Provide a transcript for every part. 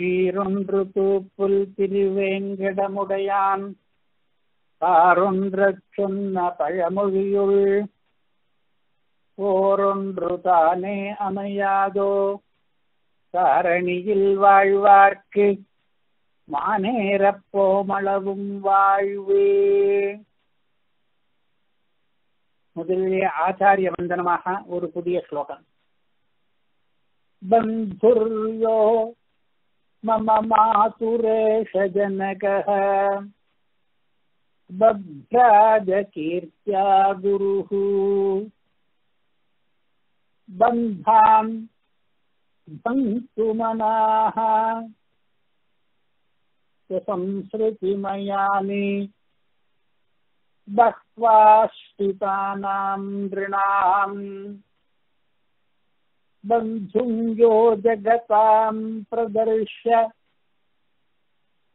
சீரொன்று தூப்புல் திருவேங்கடமுடையான். தாரொன்ற சொன்ன பழமொழியுள் போரொன்று தானே அமையாதோ? தாரணியில் வாழ்வார்க்கு மானேரப்போமளவும் வாழ்வே. முதலிலே ஆச்சாரிய வந்தனமாக ஒரு புதிய ஸ்லோகம். பந்துர்யோ मम मातुरेश मातुरेशजनकः बभ्राजकीर्त्या गुरुः। बन्धाम् भङ्क्तुमनाः संसृतिमयानि बह्वाश्रितानां नृणाम्। बन्धुं यो जगतां प्रदर्श्य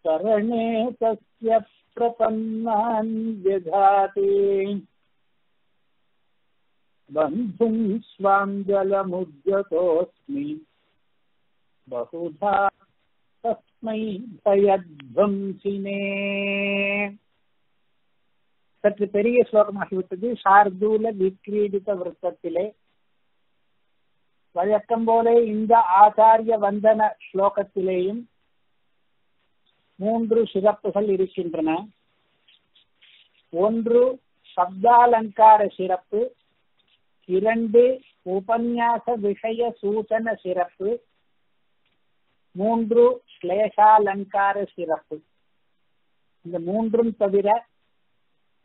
करणे तस्य प्रपन्नान् व्यधाति बन्धुं स्वाञ्जलमुद्यतोऽस्मि बहुधा तस्मै भयध्वंसिने சற்று பெரிய ஸ்லோகமாகிவிட்டது சார்தூல விக்ரீடித விருத்தத்திலே வழக்கம் போல இந்த ஆச்சாரிய வந்தன ஸ்லோகத்திலேயும் மூன்று சிறப்புகள் இருக்கின்றன ஒன்று சப்தாலங்கார சிறப்பு இரண்டு உபன்யாச விஷய சூசன சிறப்பு மூன்று ஸ்லேஷாலங்கார சிறப்பு இந்த மூன்றும் தவிர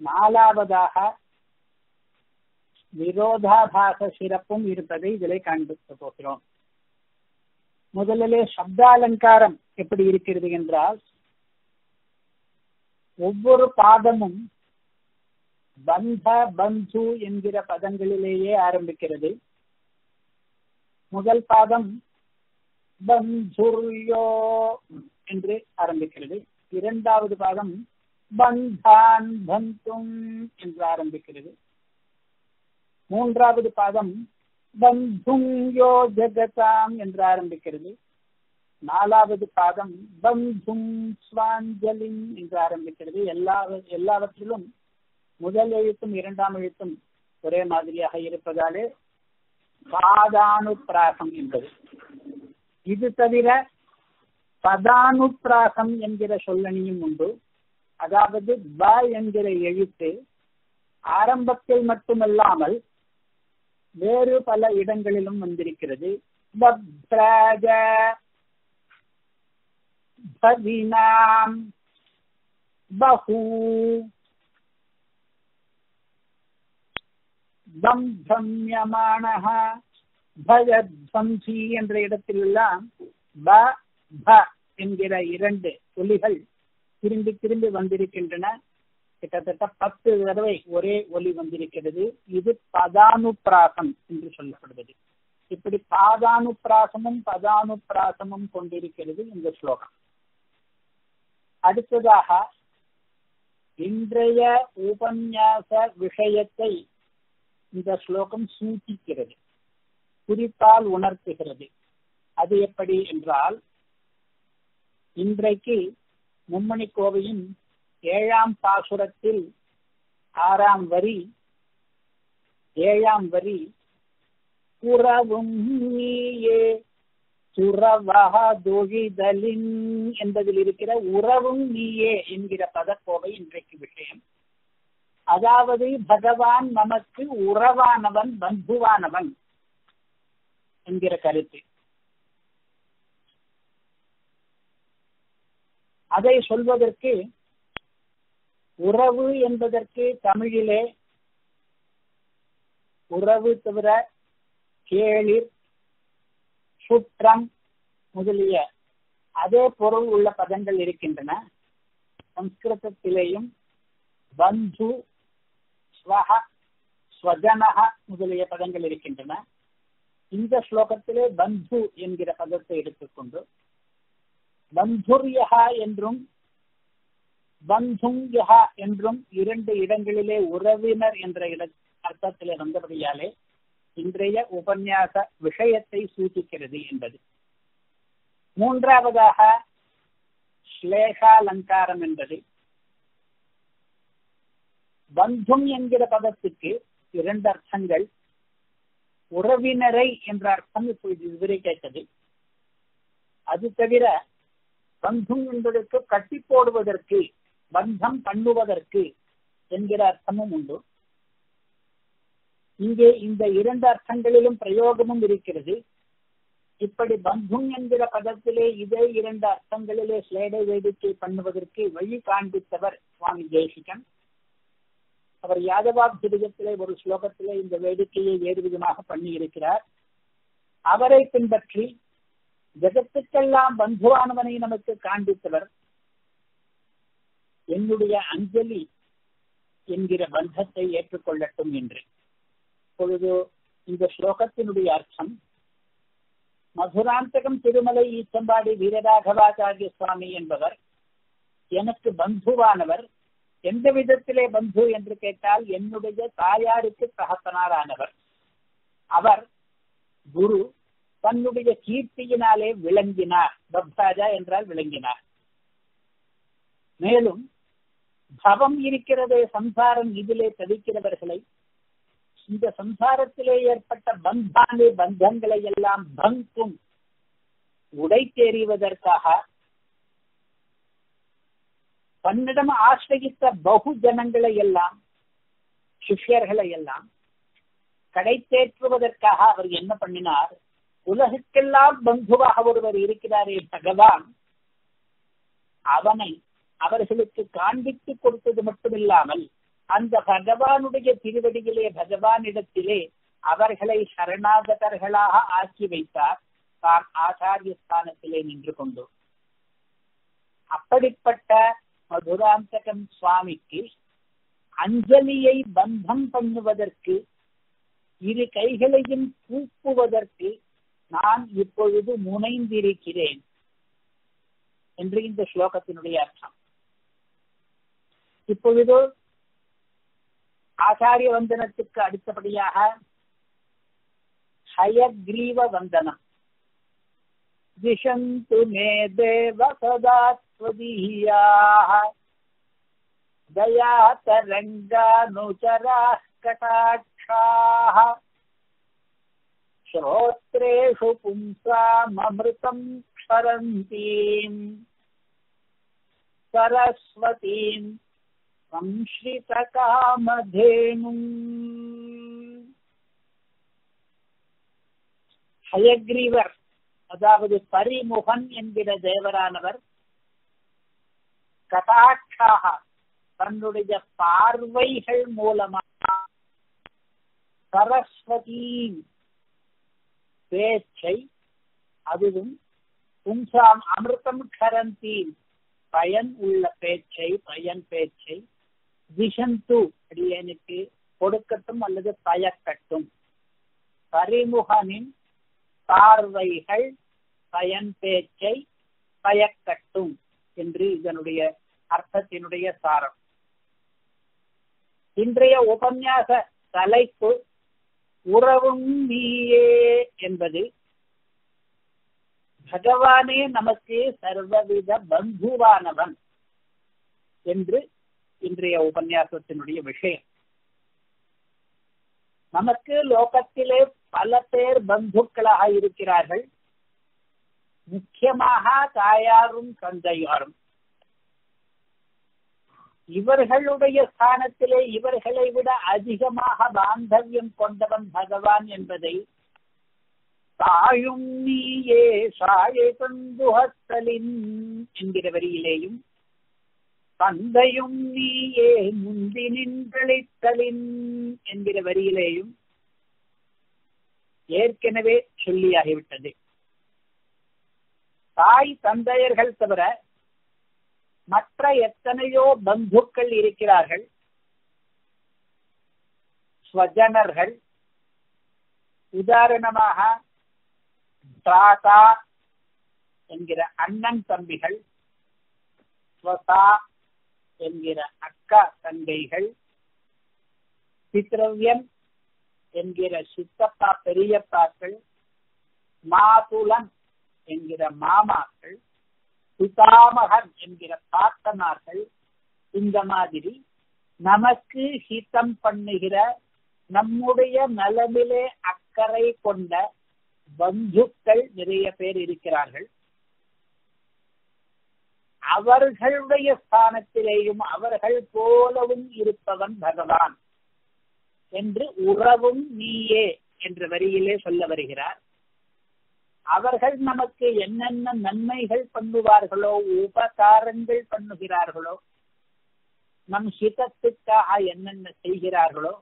நாலாவதாக விரோதாபாச சிறப்பும் இருப்பதை இதிலே காண்பித்து போகிறோம் முதலிலே சப்தாலங்காரம் எப்படி இருக்கிறது என்றால் ஒவ்வொரு பாதமும் பந்த பந்து என்கிற பதங்களிலேயே ஆரம்பிக்கிறது. முதல் பாதம் பந்துர்யோ என்று ஆரம்பிக்கிறது. இரண்டாவது பாதம் பந்தான் பந்தும் என்று ஆரம்பிக்கிறது. மூன்றாவது பாதம் பந்தும் யோ ஜகதாம் என்று ஆரம்பிக்கிறது. நாலாவது பாதம் பந்தும் ஸ்வாஞ்சலிம் என்று ஆரம்பிக்கிறது. எல்லா எல்லாவற்றிலும் முதல் எழுத்தும் இரண்டாம் எழுத்தும் ஒரே மாதிரியாக இருப்பதாலே பாதானுப்பிராசம் என்பது. இது தவிர பதானுப்பிராசம் என்கிற சொல்லணியும் உண்டு. அதாவது ப என்கிற எழுத்து ஆரம்பத்தில் மட்டுமல்லாமல் வேறு பல இடங்களிலும் வந்திருக்கிறது. பப்ராஜ பவினாம் பஹூ பயத்வம்சி என்ற இடத்திலெல்லாம் ப ப என்கிற இரண்டு ஒலிகள் திரும்பி திரும்பி வந்திருக்கின்றன. கிட்டத்தட்ட பத்து தடவை ஒரே ஒலி வந்திருக்கிறது. இது பதானுப்பிராசம் என்று சொல்லப்படுவது இப்படி பாதானுப்பிராசமும் பதானுப்பிராசமும் கொண்டிருக்கிறது இந்த ஸ்லோகம். அடுத்ததாக இன்றைய உபன்யாச விஷயத்தை இந்த ஸ்லோகம் சூச்சிக்கிறது குறிப்பால் உணர்த்துகிறது. அது எப்படி என்றால் இன்றைக்கு மும்மணி கோவையின் ஏழாம் பாசுரத்தில் ஆறாம் வரி ஏழாம் வரி உறவும் நீயே துறவகதொழிதலின் என்பதில் இருக்கிற உறவும் நீயே என்கிற பதக்கோவை இன்றைக்கு விஷயம் அதாவது பகவான் நமக்கு உறவானவன் பந்துவானவன் என்கிற கருத்து. அதை சொல்வதற்கு உறவு என்பதற்கு தமிழிலே உறவு தவிர கேளிர் சுற்றம் முதலிய அதே பொருள் உள்ள பதங்கள் இருக்கின்றன. சம்ஸ்கிருதத்திலேயும் பந்து ஸ்வஹ ஸ்வஜனக முதலிய பதங்கள் இருக்கின்றன. இந்த ஸ்லோகத்திலே பந்து என்கிற பதத்தை எடுத்துக்கொண்டு பந்துர்யகா என்றும் பந்துங்கஹா என்றும் இரண்டு இடங்களிலே உறவினர் என்ற இட அர்த்தத்திலே வந்தபடியாலே இன்றைய உபன்யாச விஷயத்தை சூಚಿக்கிறது என்பது. மூன்றாவதாக ஸ்லேஷாலங்காரம் என்பது. பந்தும் என்கிற பதத்துக்கு இரண்டு அர்த்தங்கள். உறவினரை என்ற அர்த்தம் இப்பொழுது விவரிக்கிறது அது தவிர பந்தும் என்பதற்கு கட்டி போடுவதற்கு பந்தம் பண்ணுவதற்கு என்கிற அர்த்தமும் உண்டு. இங்கே இந்த இரண்டு அர்த்தங்களிலும் பிரயோகமும் இருக்கிறது. இப்படி பந்தும் என்கிற பதத்திலே இதே இரண்டு அர்த்தங்களிலே ஸ்லேடை வேடிக்கை பண்ணுவதற்கு வழி காண்பித்தவர் சுவாமி தேசிகன். அவர் யாதவாபிஷேகத்திலே ஒரு ஸ்லோகத்திலே இந்த வேடிக்கையை வேறு விதமாக பண்ணி இருக்கிறார் அவரை பின்பற்றி ஜெகத்துக்கெல்லாம் பந்துவானவனை நமக்கு காண்பித்தவர் என்னுடைய அஞ்சலி என்கிற பந்தத்தை ஏற்றுக்கொள்ளட்டும் என்று. இப்பொழுது இந்த ஸ்லோகத்தினுடைய அர்த்தம் மதுராந்தகம் திருமலை ஈச்சம்பாடி வீரராகவாச்சாரிய சுவாமி என்பவர் எனக்கு பந்துவானவர் எந்த விதத்திலே பந்து என்று கேட்டால் என்னுடைய தாயாருக்கு தகப்பனாரானவர் அவர் குரு தன்னுடைய கீர்த்தியினாலே விளங்கினார் பப்ராஜா என்றால் விளங்கினார். மேலும் பவம் இருக்கிறதே சம்சாரம் இதிலே தவிக்கிறவர்களை இந்த சம்சாரத்திலே ஏற்பட்ட பந்தானி பந்தங்களை எல்லாம் பங்கும் உடைத்தெறிவதற்காக பன்னிடம் ஆசிரியித்த பகு ஜனங்களை எல்லாம் சிஷ்யர்களை எல்லாம் கடை தேற்றுவதற்காக அவர் என்ன பண்ணினார்? உலகுக்கெல்லாம் பந்துவாக ஒருவர் இருக்கிறாரே பகவான் அவனை அவர்களுக்கு காண்பித்து கொடுத்தது மட்டுமில்லாமல் அந்த பகவானுடைய திருவடியிலே பகவானிடத்திலே அவர்களை சரணாகதர்களாக ஆக்கி வைத்தார். தான் ஆச்சாரிய ஸ்தானத்திலே நின்று கொண்டு. அப்படிப்பட்ட மதுராந்தகம் சுவாமிக்கு அஞ்சலியை பந்தம் பண்ணுவதற்கு இரு கைகளையும் கூப்புவதற்கு நான் இப்பொழுது முனைந்திருக்கிறேன். என்று இந்த ஸ்லோகத்தினுடைய அர்த்தம். இப்பொழுது ஆச்சாரிய வந்தனத்துக்கு அடுத்தபடியாக ஹயக்ரீவ வந்தனம் திஷந்து மே தேவ சதா त्वदीयाः दयातरङ्गानुचराः कटाक्षाः श्रोत्रेषु पुंसाममृतम् क्षरन्तीम् सरस्वतीम् संश्रितकामधेनुम् ஹயக்ரீவர் அதாவது பரிமுகன் என்கிற தேவரானவர் கதாட்சாக தன்னுடைய பார்வைகள் மூலமாக சரஸ்வதி பேச்சை அதுவும் பும்சாம் அமிர்தம் கரந்தி பயன் உள்ள பேச்சை பயன் பேச்சை திசந்து அடியனுக்கு கொடுக்கட்டும் அல்லது பயக்கட்டும். பரிமுகனின் பார்வைகள் பயன் பேச்சை பயக்கட்டும் என்று இதனுடைய அர்த்தத்தினுடைய சாரம். இன்றைய உபன்யாச தலைப்பு உறவும் நீயே என்பது. பகவானே நமக்கு சர்வவித பந்துவானவன் என்று இன்றைய உபன்யாசத்தினுடைய விஷயம். நமக்கு லோகத்திலே பல பேர் பந்துக்களாக இருக்கிறார்கள். முக்கியமாக தாயாரும் தந்தையாரும். இவர்களுடைய ஸ்தானத்திலே இவர்களை விட அதிகமாக பாந்தவியம் கொண்டவன் பகவான் என்பதை தாயும் நீயே சாயை பந்துஹத்தலின் என்கிற வரியிலேயும் தந்தையும் நீயே முந்தி நின்றளித்தலின் என்கிற வரியிலேயும் ஏற்கனவே சொல்லியாகிவிட்டது. தாய் தந்தையர்கள் தவிர மற்ற எத்தனையோ பந்துக்கள் இருக்கிறார்கள். ஸ்வஜனர்கள் உதாரணமாக தாத்தா என்கிற அண்ணன் தம்பிகள் ஸ்வசா என்கிற அக்கா தங்கைகள் பித்ரவியம் என்கிற சித்தப்பா பெரியப்பாக்கள் மாதுளம் என்கிற மாமாக்கள் பிதாமகர் என்கிற பாட்டனார்கள் இந்த மாதிரி நமக்கு ஹிதம் பண்ணுகிற நம்முடைய நலமிலே அக்கறை கொண்ட பந்துக்கள் நிறைய பேர் இருக்கிறார்கள். அவர்களுடைய ஸ்தானத்திலேயும் அவர்கள் போலவும் இருப்பவன் பகவான் என்று உறவும் நீயே என்ற வரியிலே சொல்ல வருகிறார். அவர்கள் நமக்கு என்னென்ன நன்மைகள் பண்ணுவார்களோ உபகாரங்கள் பண்ணுகிறார்களோ நம் ஹிதத்துக்காக என்னென்ன செய்கிறார்களோ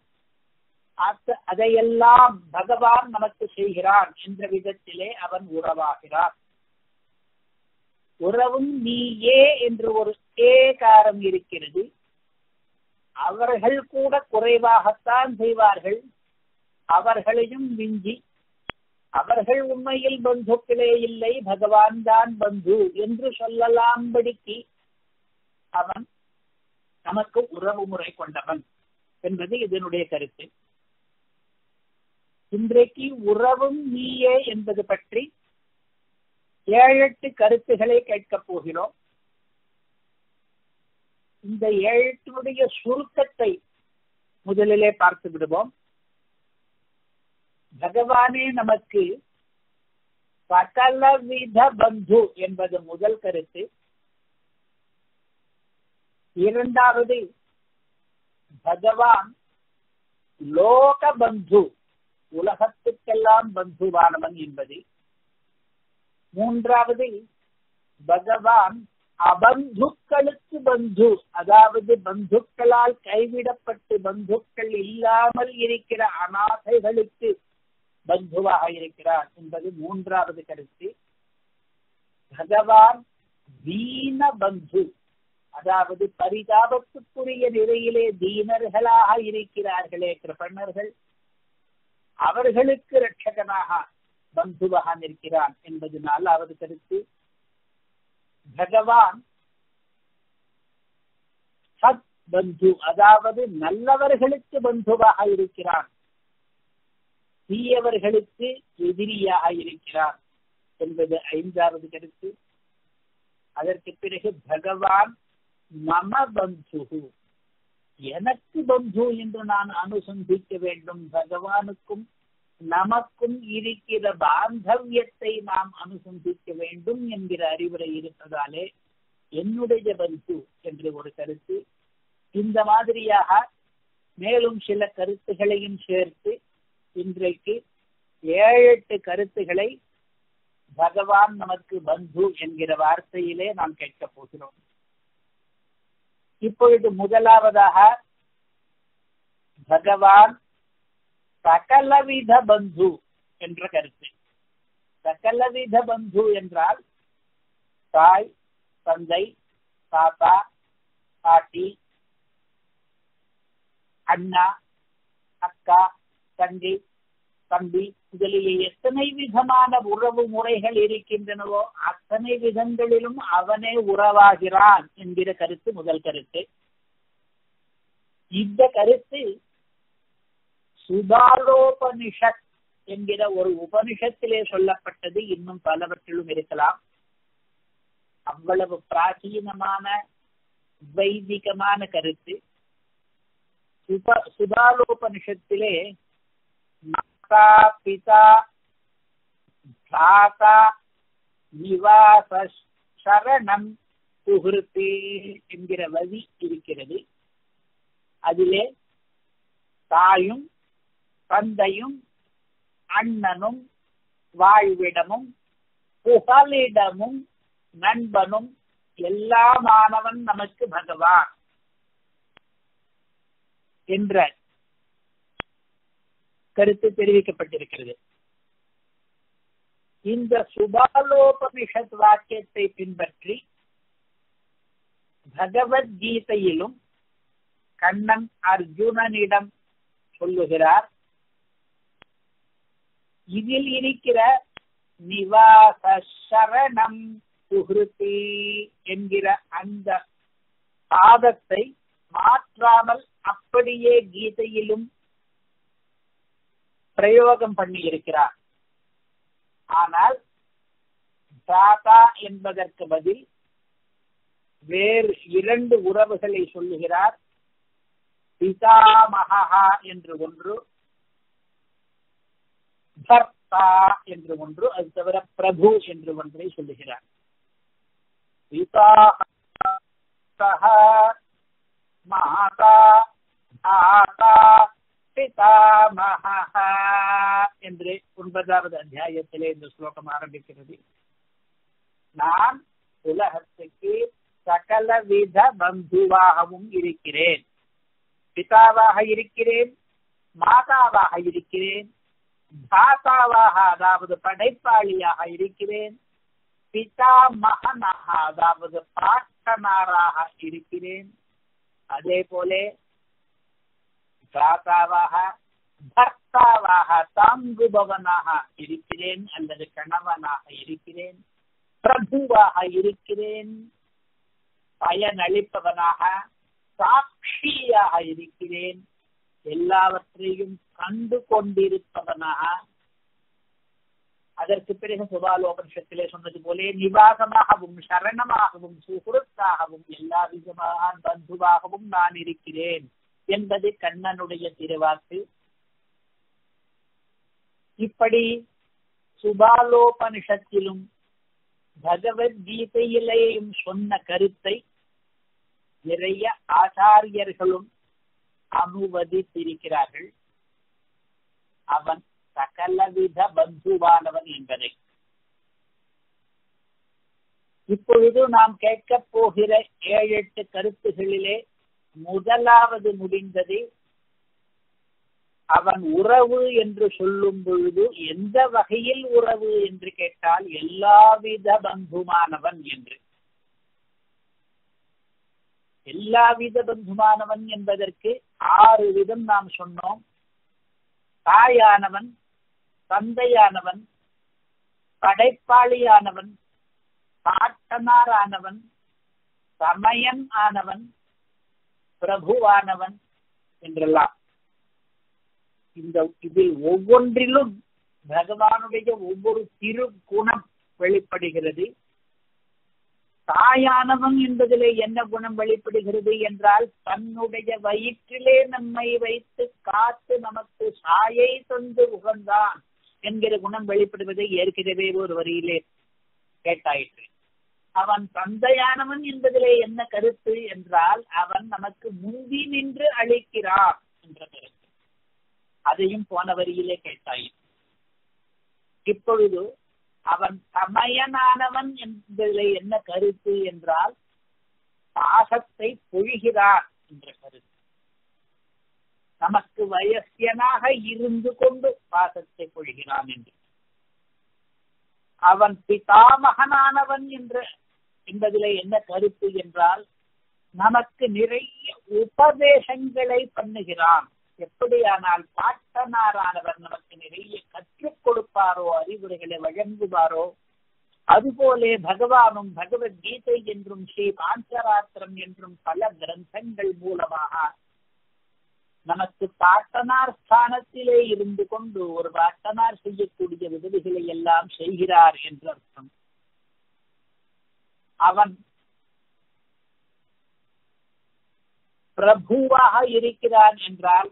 அதையெல்லாம் பகவான் நமக்கு செய்கிறான் என்ற விதத்திலே அவன் உறவாகிறான். உறவும் நீயே என்று ஒரு ஏகாரம் இருக்கிறது. அவர்கள் கூட குறைவாகத்தான் செய்வார்கள். அவர்களையும் மிஞ்சி அவர்கள் உண்மையில் பந்துக்களே இல்லை பகவான் தான் பந்து என்று சொல்லலாம்படிக்கு அவன் நமக்கு உறவு முறை கொண்டவன் என்பது இதனுடைய கருத்து. இன்றைக்கு உறவும் நீயே என்பது பற்றி ஏழெட்டு கருத்துக்களை கேட்கப் போகிறோம். இந்த ஏழெட்டுடைய சுருக்கத்தை முதலிலே பார்த்து விடுவோம். பகவானே நமக்கு சகலவித பந்து என்பது முதல் கருத்து. இரண்டாவது பகவான் லோக பந்து உலகத்துக்கெல்லாம் பந்துவானவன் என்பது. மூன்றாவது பகவான் அபந்துக்களுக்கு பந்து. அதாவது பந்துக்களால் கைவிடப்பட்டு பந்துக்கள் இல்லாமல் இருக்கிற அநாதைகளுக்கு பந்துவாக இருக்கிறார் என்பது மூன்றாவது கருத்து. பகவான் தீன பந்து. அதாவது பரிதாபத்துக்குரிய நிலையிலே தீனர்களாக இருக்கிறார்களே கிருபணர்கள். அவர்களுக்கு ரட்சகனாக பந்துவாக இருக்கிறான் என்பதனால் நாலாவது கருத்து பகவான் சத் பந்து அதாவது நல்லவர்களுக்கு பந்துவாக இருக்கிறான். தீயவர்களுக்கு எதிரியாக இருக்கிறான் என்பது ஐந்தாவது கருத்து. அதற்கு பிறகு பகவான் மம பந்து எனக்கு பந்து என்று நான் அனுசந்திக்க வேண்டும். பகவானுக்கும் நமக்கும் இருக்கிற பாந்தவியத்தை நாம் அனுசந்திக்க வேண்டும் என்கிற அறிவுரை இருப்பதாலே என்னுடைய பந்து என்று ஒரு கருத்து. இந்த மாதிரியாக மேலும் சில கருத்துகளையும் சேர்த்து இன்றைக்கு ஏழு எட்டு கருத்துகளை பகவான் நமக்கு பந்து என்கிற வார்த்தையிலே நாம் கேட்கப் போகிறோம். இப்பொழுது முதலாவதாக பகவான் சகலவித பந்து என்ற கருத்து. சகலவித பந்து என்றால் தாய் தந்தை தாத்தா பாட்டி அண்ணா அக்கா தங்கை தம்பி முதலிய எத்தனை விதமான உறவு முறைகள் இருக்கின்றனவோ அத்தனை விதங்களிலும் அவனே உறவாகிறான் என்கிற கருத்து முதல் கருத்து. இந்த கருத்து சுதாரோபனிஷத் என்கிற ஒரு உபனிஷத்திலே சொல்லப்பட்டது இன்னும் பலவற்றிலும் இருக்கலாம். அவ்வளவு பிராச்சீனமான வைதிகமான கருத்து. சுப சுதாலோபனிஷத்திலே மாதா பிதா தாத்தா நிவாச சரணம் சுகிருத்து என்கிற வதி இருக்கிறது. அதிலே தாயும் தந்தையும் அண்ணனும் வாழ்விடமும் புகலிடமும் நண்பனும் எல்லாமானவன் நமக்கு பகவான் என்ற கருத்து தெரிவிக்கப்பட்டிருக்கிறது. இந்த சுபாலோபனிஷத் வாக்கியத்தை பின்பற்றி பகவத்கீதையிலும் கண்ணன் அர்ஜுனனிடம் சொல்லுகிறார் இதில் இருக்கிற நிவாச சரணம் சுகிருதி என்கிற அந்த பாதத்தை மாற்றாமல் அப்படியே கீதையிலும் பிரயோகம் பண்ணி இருக்கிறார் ஆனால் தாதா என்பதற்கு பதில் வேறு இரண்டு உறவுகளை சொல்லுகிறார். பிதாமகா என்று ஒன்று பர்த்தா என்று ஒன்று அது தவிர பிரபு என்று ஒன்றை சொல்லுகிறார். பிதா மாதா ஆதா பிதாமகா என்று ஒன்பதாவது அத்தியாயத்திலே இந்த ஸ்லோகம் ஆரம்பிக்கிறது. நான் உலகத்துக்கு சகலவித பந்துவாகவும் இருக்கிறேன். பிதாவாக இருக்கிறேன் மாதாவாக இருக்கிறேன் தாத்தாவாக அதாவது படைப்பாளியாக இருக்கிறேன். பிதா மகனாக அதாவது பாட்டனாராக இருக்கிறேன். அதே போல தாத்தாவாக பர்த்தாவாக தாங்குபவனாக இருக்கிறேன் அல்லது கணவனாக இருக்கிறேன். பிரபுவாக இருக்கிறேன். பயனளிப்பவனாக சாட்சியாக இருக்கிறேன். எல்லாவற்றையும் கண்டு கொண்டிருப்பவனாக அதற்கு பிறகு சுபாலோபனிஷத்திலே சொன்னது போலே நிவாசமாகவும் சரணமாகவும் சுகுருத்தாகவும் எல்லா விதமான பந்துவாகவும் நான் இருக்கிறேன் என்பது கண்ணனுடைய திருவாக்கு. இப்படி சுபாலோபனிஷத்திலும் பகவத்கீதையிலேயும் சொன்ன கருத்தை நிறைய ஆச்சாரியர்களும் அனுமதித்திருக்கிறார்கள் அவன் சகலவித பந்துவானவன் என்பதை. இப்பொழுது நாம் கேட்கப் போகிற ஏழு எட்டு கருத்துகளிலே முதலாவது முடிந்தது அவன் உறவு என்று சொல்லும் பொழுது எந்த வகையில் உறவு என்று கேட்டால் எல்லாவித பந்துமானவன் என்று. எல்லாவித பந்துமானவன் என்பதற்கு ஆறு விதம் நாம் சொன்னோம். தாயானவன் தந்தையானவன் படைப்பாளியானவன் பாட்டனாரானவன் சமயன் ஆனவன் பிரபுவானவன் என்றெல்லாம். இந்த இதில் ஒவ்வொன்றிலும் பகவானுடைய ஒவ்வொரு திரு குணம் வெளிப்படுகிறது. தாயானவன் என்பதிலே என்ன குணம் வெளிப்படுகிறது என்றால் தன்னுடைய வயிற்றிலே நம்மை வைத்து காத்து நமக்கு சாயை தந்து உகந்தான் என்கிற குணம் வெளிப்படுவதை ஏற்கனவே ஒரு வரியிலே கேட்டாயிற்று. அவன் தந்தையானவன் என்பதிலே என்ன கருத்து என்றால் அவன் நமக்கு முந்தி நின்று அளிக்கிறான் என்ற கருத்து. அதையும் போன வரியிலே கேட்டாயிற்று. இப்பொழுது அவன் சமயனானவன் என்பதில் என்ன கருத்து என்றால் பாசத்தை பொழிகிறான் என்ற கருத்து. நமக்கு வயசியனாக இருந்து கொண்டு பாசத்தை பொழிகிறான் என்று. அவன் பிதாமகனானவன் என்ற என்பதில் என்ன கருத்து என்றால் நமக்கு நிறைய உபதேசங்களை பண்ணுகிறான். எப்படியானால் பாட்டனாரானவர் நமக்கு நிறைய கற்றுக் கொடுப்பாரோ அறிவுரைகளை வழங்குவாரோ? அதுபோலே பகவானும் பகவத்கீதை என்றும் ஸ்ரீ பாஞ்சராத்திரம் என்றும் பல கிரந்தங்கள் மூலமாக நமக்கு பாட்டனார் ஸ்தானத்திலே இருந்து கொண்டு ஒரு பாட்டனார் செய்யக்கூடிய உதவிகளை எல்லாம் செய்கிறார் என்று அர்த்தம். அவன் பிரபுவாக இருக்கிறான் என்றால்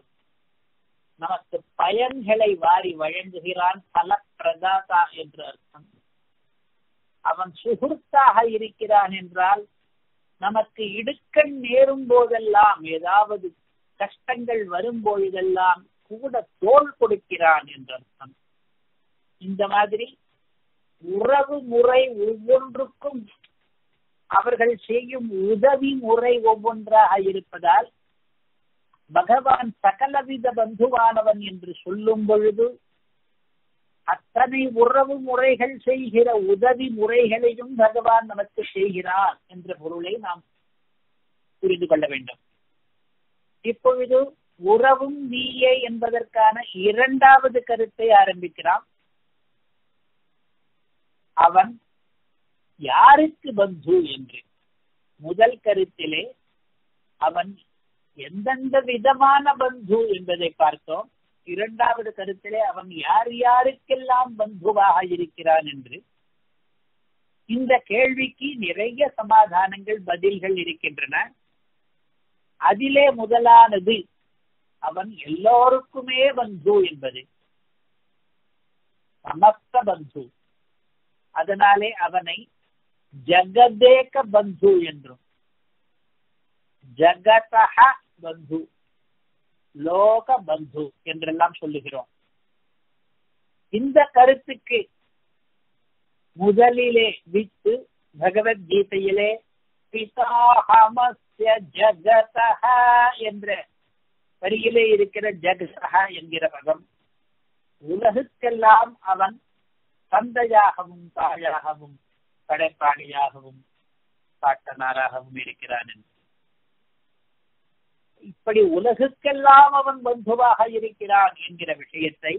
நமக்கு பயன்களை வாரி வழங்குகிறான் பல பிரதாதா என்று அர்த்தம். அவன் சுகுர்த்தாக இருக்கிறான் என்றால் நமக்கு இடுக்கண் நேரும் போதெல்லாம் ஏதாவது கஷ்டங்கள் வரும் போதெல்லாம் கூட தோல் கொடுக்கிறான் என்று அர்த்தம். இந்த மாதிரி உறவு முறை ஒவ்வொன்றுக்கும் அவர்கள் செய்யும் உதவி முறை ஒவ்வொன்றாக இருப்பதால் பகவான் சகலவித பந்துவானவன் என்று சொல்லும் பொழுது அத்தனை உறவு முறைகள் செய்கிற உதவி முறைகளையும் பகவான் நமக்கு செய்கிறார் என்ற பொருளை நாம் புரிந்து கொள்ள வேண்டும். இப்பொழுது உறவும் நீயே என்பதற்கான இரண்டாவது கருத்தை ஆரம்பிக்கிறான். அவன் யாருக்கு பந்து என்று. முதல் கருத்திலே அவன் எந்தெந்த விதமான பந்து என்பதை பார்த்தோம். இரண்டாவது கருத்திலே அவன் யார் யாருக்கெல்லாம் பந்துவாக இருக்கிறான் என்று. இந்த கேள்விக்கு நிறைய சமாதானங்கள் பதில்கள் இருக்கின்றன. அதிலே முதலானது அவன் எல்லோருக்குமே பந்து என்பது. சமஸ்த பந்து. அதனாலே அவனை ஜகதேக பந்து என்றும் ஜகதக பந்து. லோக பந்து என்றெல்லாம் சொல்லுகிறோம். இந்த கருத்துக்கு முதலிலே வித்து பகவத்கீதையிலே பிதாஹமஸ்ய ஜகதஹ என்ற வரியிலே இருக்கிற ஜகதஹ என்கிற பதம் உலகுக்கெல்லாம் அவன் தந்தையாகவும் தாயாகவும் படைப்பாளியாகவும் பாட்டனாராகவும் இருக்கிறான் என்று. இப்படி உலகுக்கெல்லாம் அவன் பந்துவாக இருக்கிறான் என்கிற விஷயத்தை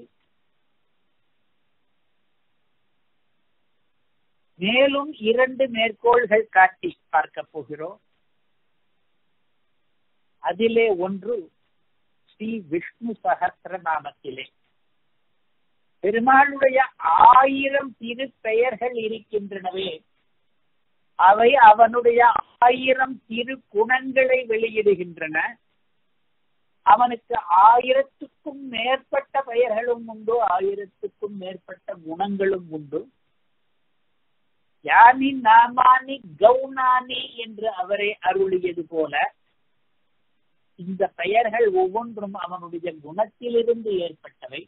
மேலும் இரண்டு மேற்கோள்கள் காட்டி பார்க்க போகிறோம். அதிலே ஒன்று ஸ்ரீ விஷ்ணு சகசிர நாமத்திலே பெருமாளுடைய ஆயிரம் திருப்பெயர்கள் இருக்கின்றனவே அவை அவனுடைய ஆயிரம் திரு குணங்களை வெளியிடுகின்றன. அவனுக்கு ஆயிரத்துக்கும் மேற்பட்ட பெயர்களும் உண்டு ஆயிரத்துக்கும் மேற்பட்ட குணங்களும் உண்டு. யானி நாமானி கௌனானி என்று அவரை அருளியது போல இந்த பெயர்கள் ஒவ்வொன்றும் அவனுடைய குணத்திலிருந்து ஏற்பட்டவை.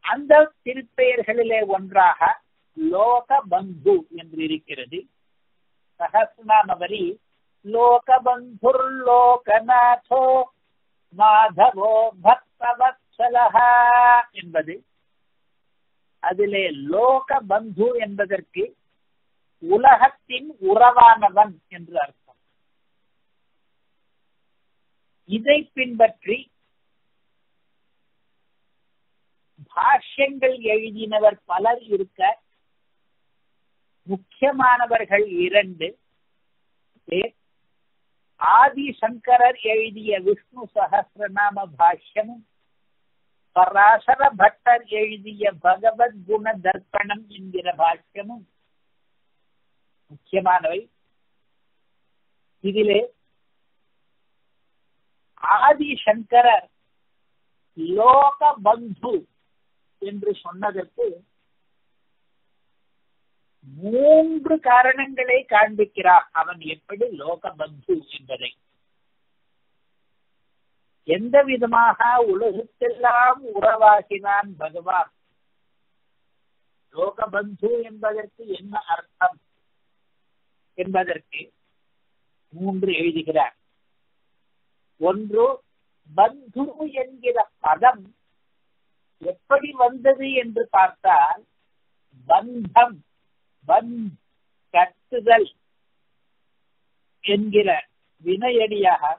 அந்த திருப்பெயர்களிலே ஒன்றாக லோக பந்து என்று இருக்கிறது. சகசிரநாம லோகபந்துர்லோகநாதோ லோகநாதோ மாதவோ பக்தவத்சலஹ என்பது அதிலே லோக பந்து என்பதற்கு உலகத்தின் உறவானவன் என்று அர்த்தம். இதை பின்பற்றி பாஷ்யங்கள் எழுதினவர் பலர் இருக்க முக்கியமானவர்கள் இரண்டு பேர் ஆதி சங்கரர் எழுதிய விஷ்ணு சகசிரநாம பாஷ்யமும் பராசர பட்டர் எழுதிய பகவத் குண தர்ப்பணம் என்கிற பாஷ்யமும் முக்கியமானவை. இதிலே ஆதி சங்கரர் லோக பந்து என்று சொன்னதற்கு மூன்று காரணங்களை காண்பிக்கிறார். அவன் எப்படி லோக பந்து என்பதை. எந்த விதமாக உலகத்தெல்லாம் உறவாகினான் பகவான்? லோகபந்து என்பதற்கு என்ன அர்த்தம்? என்பதற்கு மூன்று எழுதுகிறார். ஒன்று பந்து என்கிற பதம் எப்படி வந்தது என்று பார்த்தால் பந்தம். வன் கட்டுதல் என்கிற வினையடியாக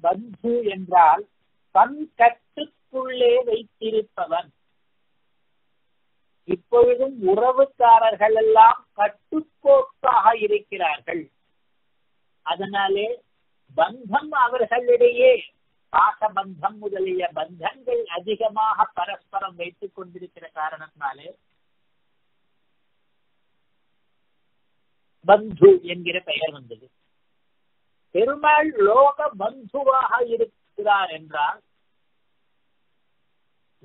பந்து என்றால் தன் கட்டுக்குள்ளே வைத்திருப்பவன். இப்பொழுதும் உறவுக்காரர்கள் எல்லாம் கட்டுக்கோப்பாக இருக்கிறார்கள். அதனாலே பந்தம் அவர்களிடையே பாசபந்தம் முதலிய பந்தங்கள் அதிகமாக பரஸ்பரம் வைத்துக் கொண்டிருக்கிற காரணத்தினாலே பந்து என்கிற பெயர் வந்தது. பெருமாள் லோக பந்துவாக இருக்கிறார் என்றால்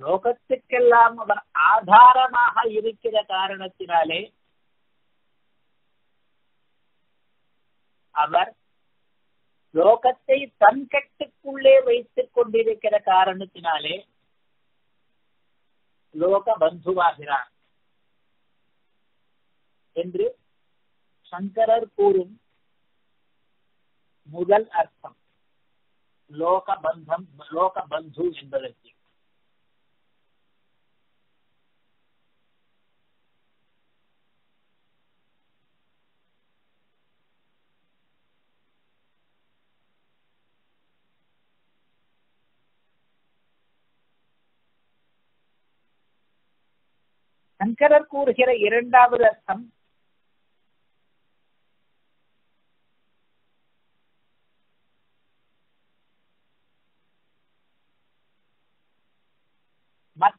லோகத்துக்கெல்லாம் அவர் ஆதாரமாக இருக்கிற காரணத்தினாலே அவர் லோகத்தை தன் கட்டுக்குள்ளே வைத்துக் கொண்டிருக்கிற காரணத்தினாலே லோக பந்துவாகிறார் என்று சங்கரர் கூறும் முதல் அர்த்தம். லோக பந்தம் லோக பந்து என்பதற்கு சங்கரர் கூறுகிற இரண்டாவது அர்த்தம்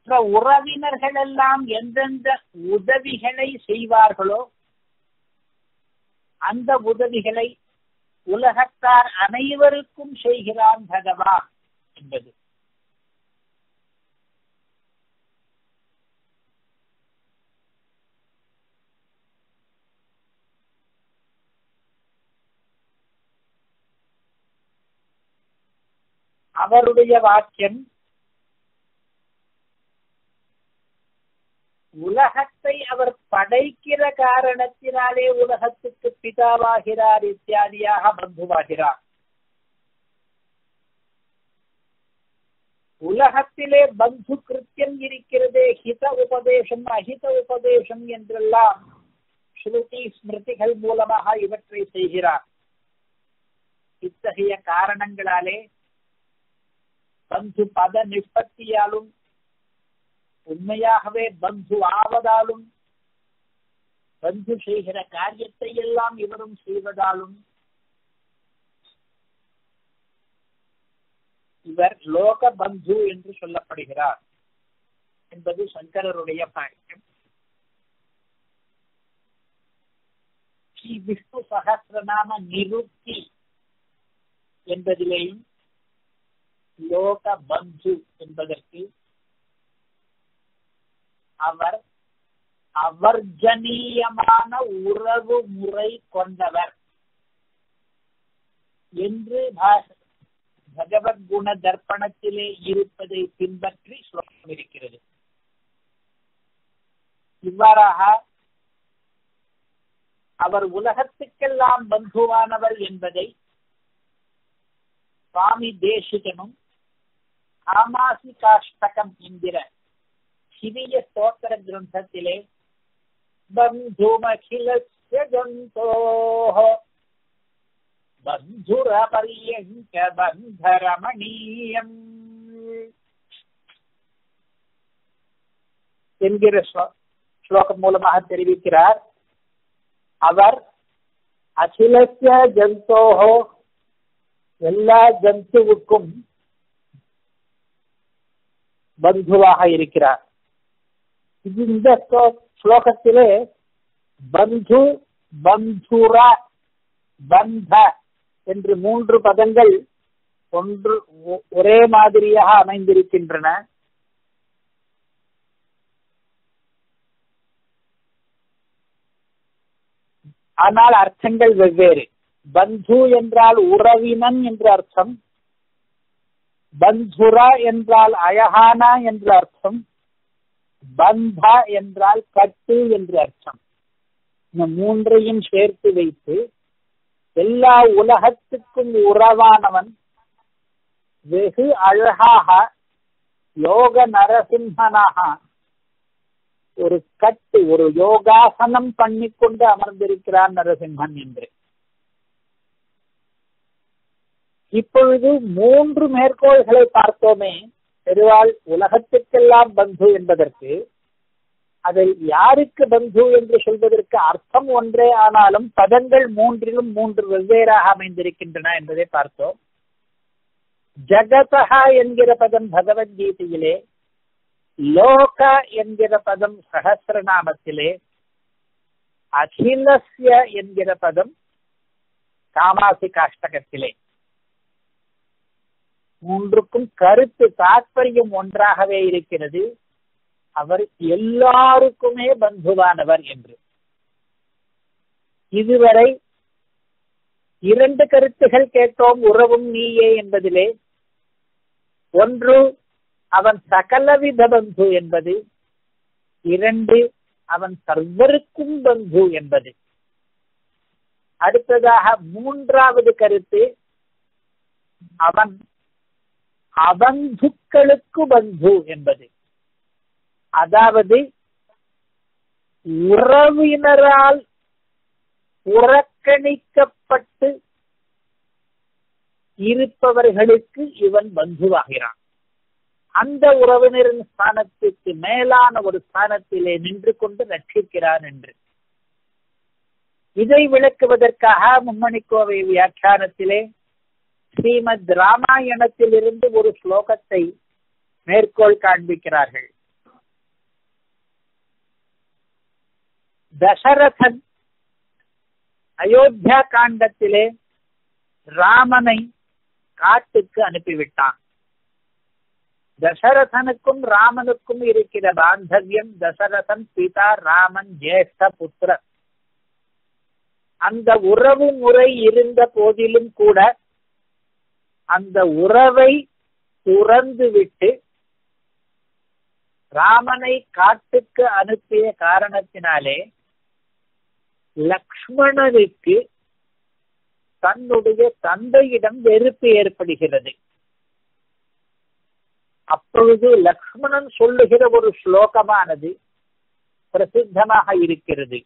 மற்ற உறவினர்கள் எல்லாம் எந்தெந்த உதவிகளை செய்வார்களோ அந்த உதவிகளை உலகத்தார் அனைவருக்கும் செய்கிறான் பகவான் என்பது. அவருடைய வாக்கியம் உலகத்தை அவர் படைக்கிற காரணத்தினாலே உலகத்துக்கு பிதாவாகிறார் இத்தியாதியாக பந்துவாகிறார் உலகத்திலே பந்து கிருத்தியம் இருக்கிறதே ஹித உபதேசம் அஹித உபதேசம் என்றெல்லாம் ஸ்ருதி ஸ்மிருதிகள் மூலமாக இவற்றை செய்கிறார். இத்தகைய காரணங்களாலே பந்து பத நிஷ்பத்தியாலும் உண்மையாகவே பந்து ஆவதாலும் பந்து செய்கிற காரியத்தை எல்லாம் இவரும் செய்வதாலும் இவர் லோக பந்து என்று சொல்லப்படுகிறார் என்பது சங்கரருடைய பாக்கியம். ஸ்ரீ விஷ்ணு சகசிரநாம நிருப்தி என்பதிலேயும் லோக பந்து என்பதற்கு அவர் அவர்ஜனீயமான உறவு முறை கொண்டவர் என்று பகவத்குண தர்ப்பணத்திலே இருப்பதை பின்பற்றி ஸ்லோகம் இருக்கிறது. இவ்வாறாக அவர் உலகத்துக்கெல்லாம் பந்துவானவர் என்பதை சுவாமி தேசிகனும் ஆமாசி காஷ்டகம் என்கிற சிறிய ஸ்தோத்திர கிரந்தத்திலே பந்துமகிலஸ்ய ஜந்தோஹ பந்துரபரியங்க பந்தரமணீயம் என்கிற ஸ்லோகம் மூலமாக தெரிவிக்கிறார் அவர் அகிலசிய ஜந்தோஹோ எல்லா ஜந்துவுக்கும் பந்துவாக இருக்கிறார் இந்த ஸ்லோகத்திலே பந்து பந்துர பந்த என்று மூன்று பதங்கள் ஒன்று ஒரே மாதிரியாக அமைந்திருக்கின்றன ஆனால் அர்த்தங்கள் வெவ்வேறு பந்து என்றால் உறவினன் என்று அர்த்தம் பந்துரா என்றால் அழகானா என்று அர்த்தம் பந்த என்றால் கட்டு என்று அர்த்தம். இந்த மூன்றையும் சேர்த்து வைத்து எல்லா உலகத்துக்கும் உறவானவன் வெகு அழகாக யோக நரசிம்மனாக ஒரு கட்டு ஒரு யோகாசனம் பண்ணிக்கொண்டு அமர்ந்திருக்கிறார் நரசிம்மன் என்று. இப்பொழுது மூன்று மேற்கோள்களை பார்த்தோமே. பெருவாள் உலகத்துக்கெல்லாம் பந்து என்பதற்கு அதில் யாருக்கு பந்து என்று சொல்வதற்கு அர்த்தம் ஒன்றே ஆனாலும் பதங்கள் மூன்றிலும் மூன்று வெவ்வேறாக அமைந்திருக்கின்றன என்பதை பார்த்தோம். ஜகதா என்கிற பதம் பகவத்கீதையிலே லோக என்கிற பதம் சகசிரநாமத்திலே அகிலஸ்ய என்கிற பதம் காமாசி காஷ்டகத்திலே. மூன்றுக்கும் கருத்து தாற்பயம் ஒன்றாகவே இருக்கிறது. அவர் எல்லாருக்குமே பந்துவானவர் என்று. இதுவரை இரண்டு கருத்துகள் கேட்டோம் உறவும் நீயே என்பதிலே. ஒன்று அவன் சகலவித பந்து என்பது. இரண்டு அவன் சர்வருக்கும் பந்து என்பது. அடுத்ததாக மூன்றாவது கருத்து அவன் அவந்துக்களுக்கு பந்து என்பது. அதாவது உறவினரால் புறக்கணிக்கப்பட்டு இருப்பவர்களுக்கு இவன் பந்துவாகிறான் அந்த உறவினரின் ஸ்தானத்திற்கு மேலான ஒரு ஸ்தானத்திலே நின்று கொண்டு ரட்சிக்கிறான் என்று. இதை விளக்குவதற்காக மும்மணிக்கோவை வியாக்கியானத்திலே ஸ்ரீமத் ராமாயணத்திலிருந்து ஒரு ஸ்லோகத்தை மேற்கோள் காண்பிக்கிறார்கள். தசரதன் அயோத்தியா காண்டத்திலே ராமனை காட்டுக்கு அனுப்பிவிட்டான். தசரதனுக்கும் ராமனுக்கும் இருக்கிற பாந்தவியம் தசரதன் பிதா ராமன் ஜேஷ்ட புத்திரன். அந்த உறவு முறை இருந்த போதிலும் கூட அந்த உறவை துறந்து விட்டு ராமனை காட்டுக்கு அனுப்பிய காரணத்தினாலே லக்ஷ்மணனுக்கு தன்னுடைய தந்தையிடம் வெறுப்பு ஏற்படுகிறது. அப்பொழுது லக்ஷ்மணன் சொல்லுகிற ஒரு ஸ்லோகமானது பிரசித்தமாக இருக்கிறது.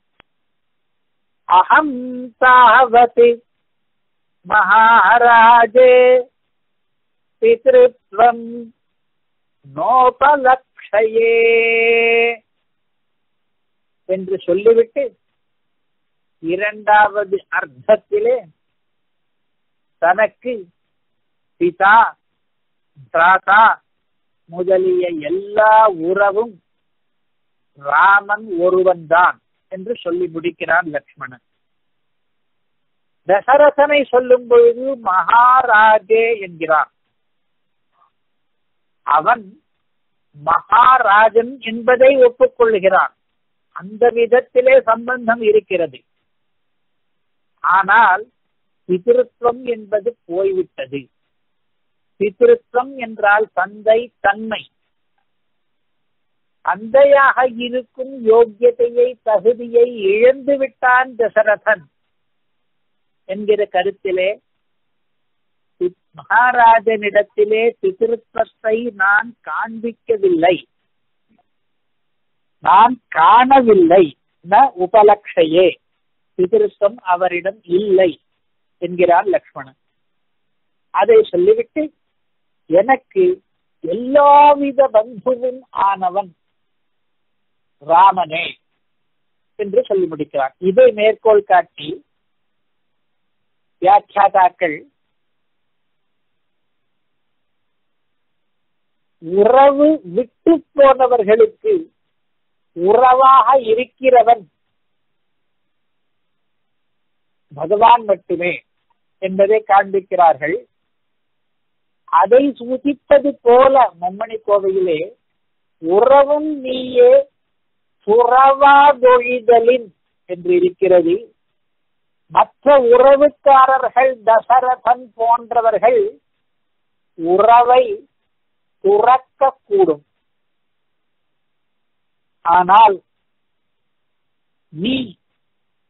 அகம் தாவது மகாராஜே பித்ருத்வம் நோபலக்ஷயே என்று சொல்லிவிட்டு இரண்டாவது அர்த்தத்திலே தனக்கு பிதா திராதா முதலிய எல்லா உறவும் ராமன் ஒருவன்தான் என்று சொல்லி முடிக்கிறான் லக்ஷ்மணன். தசரதனை சொல்லும் பொழுது மகாராஜே என்கிறான். அவன் மகாராஜன் என்பதை ஒப்புக்கொள்கிறான் அந்த விதத்திலே சம்பந்தம் இருக்கிறது. ஆனால் பிதிருத்வம் என்பது போய்விட்டது. பிதிருத்வம் என்றால் தந்தை தன்மை. தந்தையாக இருக்கும் யோக்கியதையை தகுதியை இழந்து விட்டான் தசரதன். என்கிற கருத்திலே மகாராஜனிடத்திலே பிதிருத்வத்தை நான் காண்பிக்கவில்லை. நான் காணவில்லை. ந உபலக்ஷையே. பிதிருத்தம் அவரிடம் இல்லை என்கிறார் லக்ஷ்மணன். அதை சொல்லிவிட்டு எனக்கு எல்லாவித பந்துவும் ஆனவன் ராமனே என்று சொல்லி முடிக்கிறார் இதை மேற்கோள் காட்டி வியாக்கியாதாக்கள் உறவு விட்டு போனவர்களுக்கு உறவாக இருக்கிறவன் பகவான் மட்டுமே என்பதை காண்பிக்கிறார்கள். அதை சூசிப்பது போல மும்மணி கோவையிலே உறவும் நீயே துறவாதொழிதலின் என்று இருக்கிறது. மற்ற உறவுக்காரர்கள் தசரதன் போன்றவர்கள் உறவை துறக்கக்கூடும் ஆனால் நீ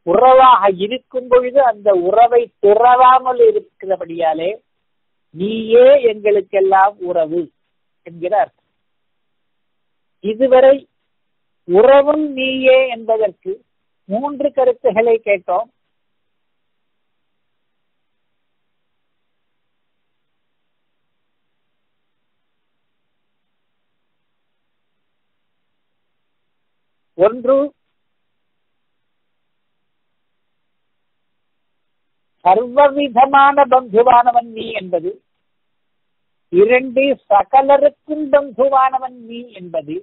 உறவாக இருக்கும் பொழுது அந்த உறவை துறவாமல் இருக்கிறபடியாலே நீயே எங்களுக்கெல்லாம் உறவு என்கிறார் இதுவரை உறவும் நீயே என்பதற்கு மூன்று கருத்துகளை கேட்டோம். ஒன்று சர்வவிதமான பந்துவானவன் நீ என்பது இரண்டு சகலருக்கும் பந்துவானவன் நீ என்பது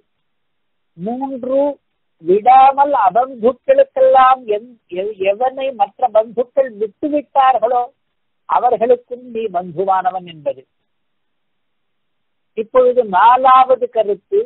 மூன்று விடாமல் அபந்துக்களுக்கெல்லாம் எவனை மற்ற பந்துக்கள் விட்டுவிட்டார்களோ அவர்களுக்கும் நீ பந்துவானவன் என்பது. இப்பொழுது நாலாவது கருத்து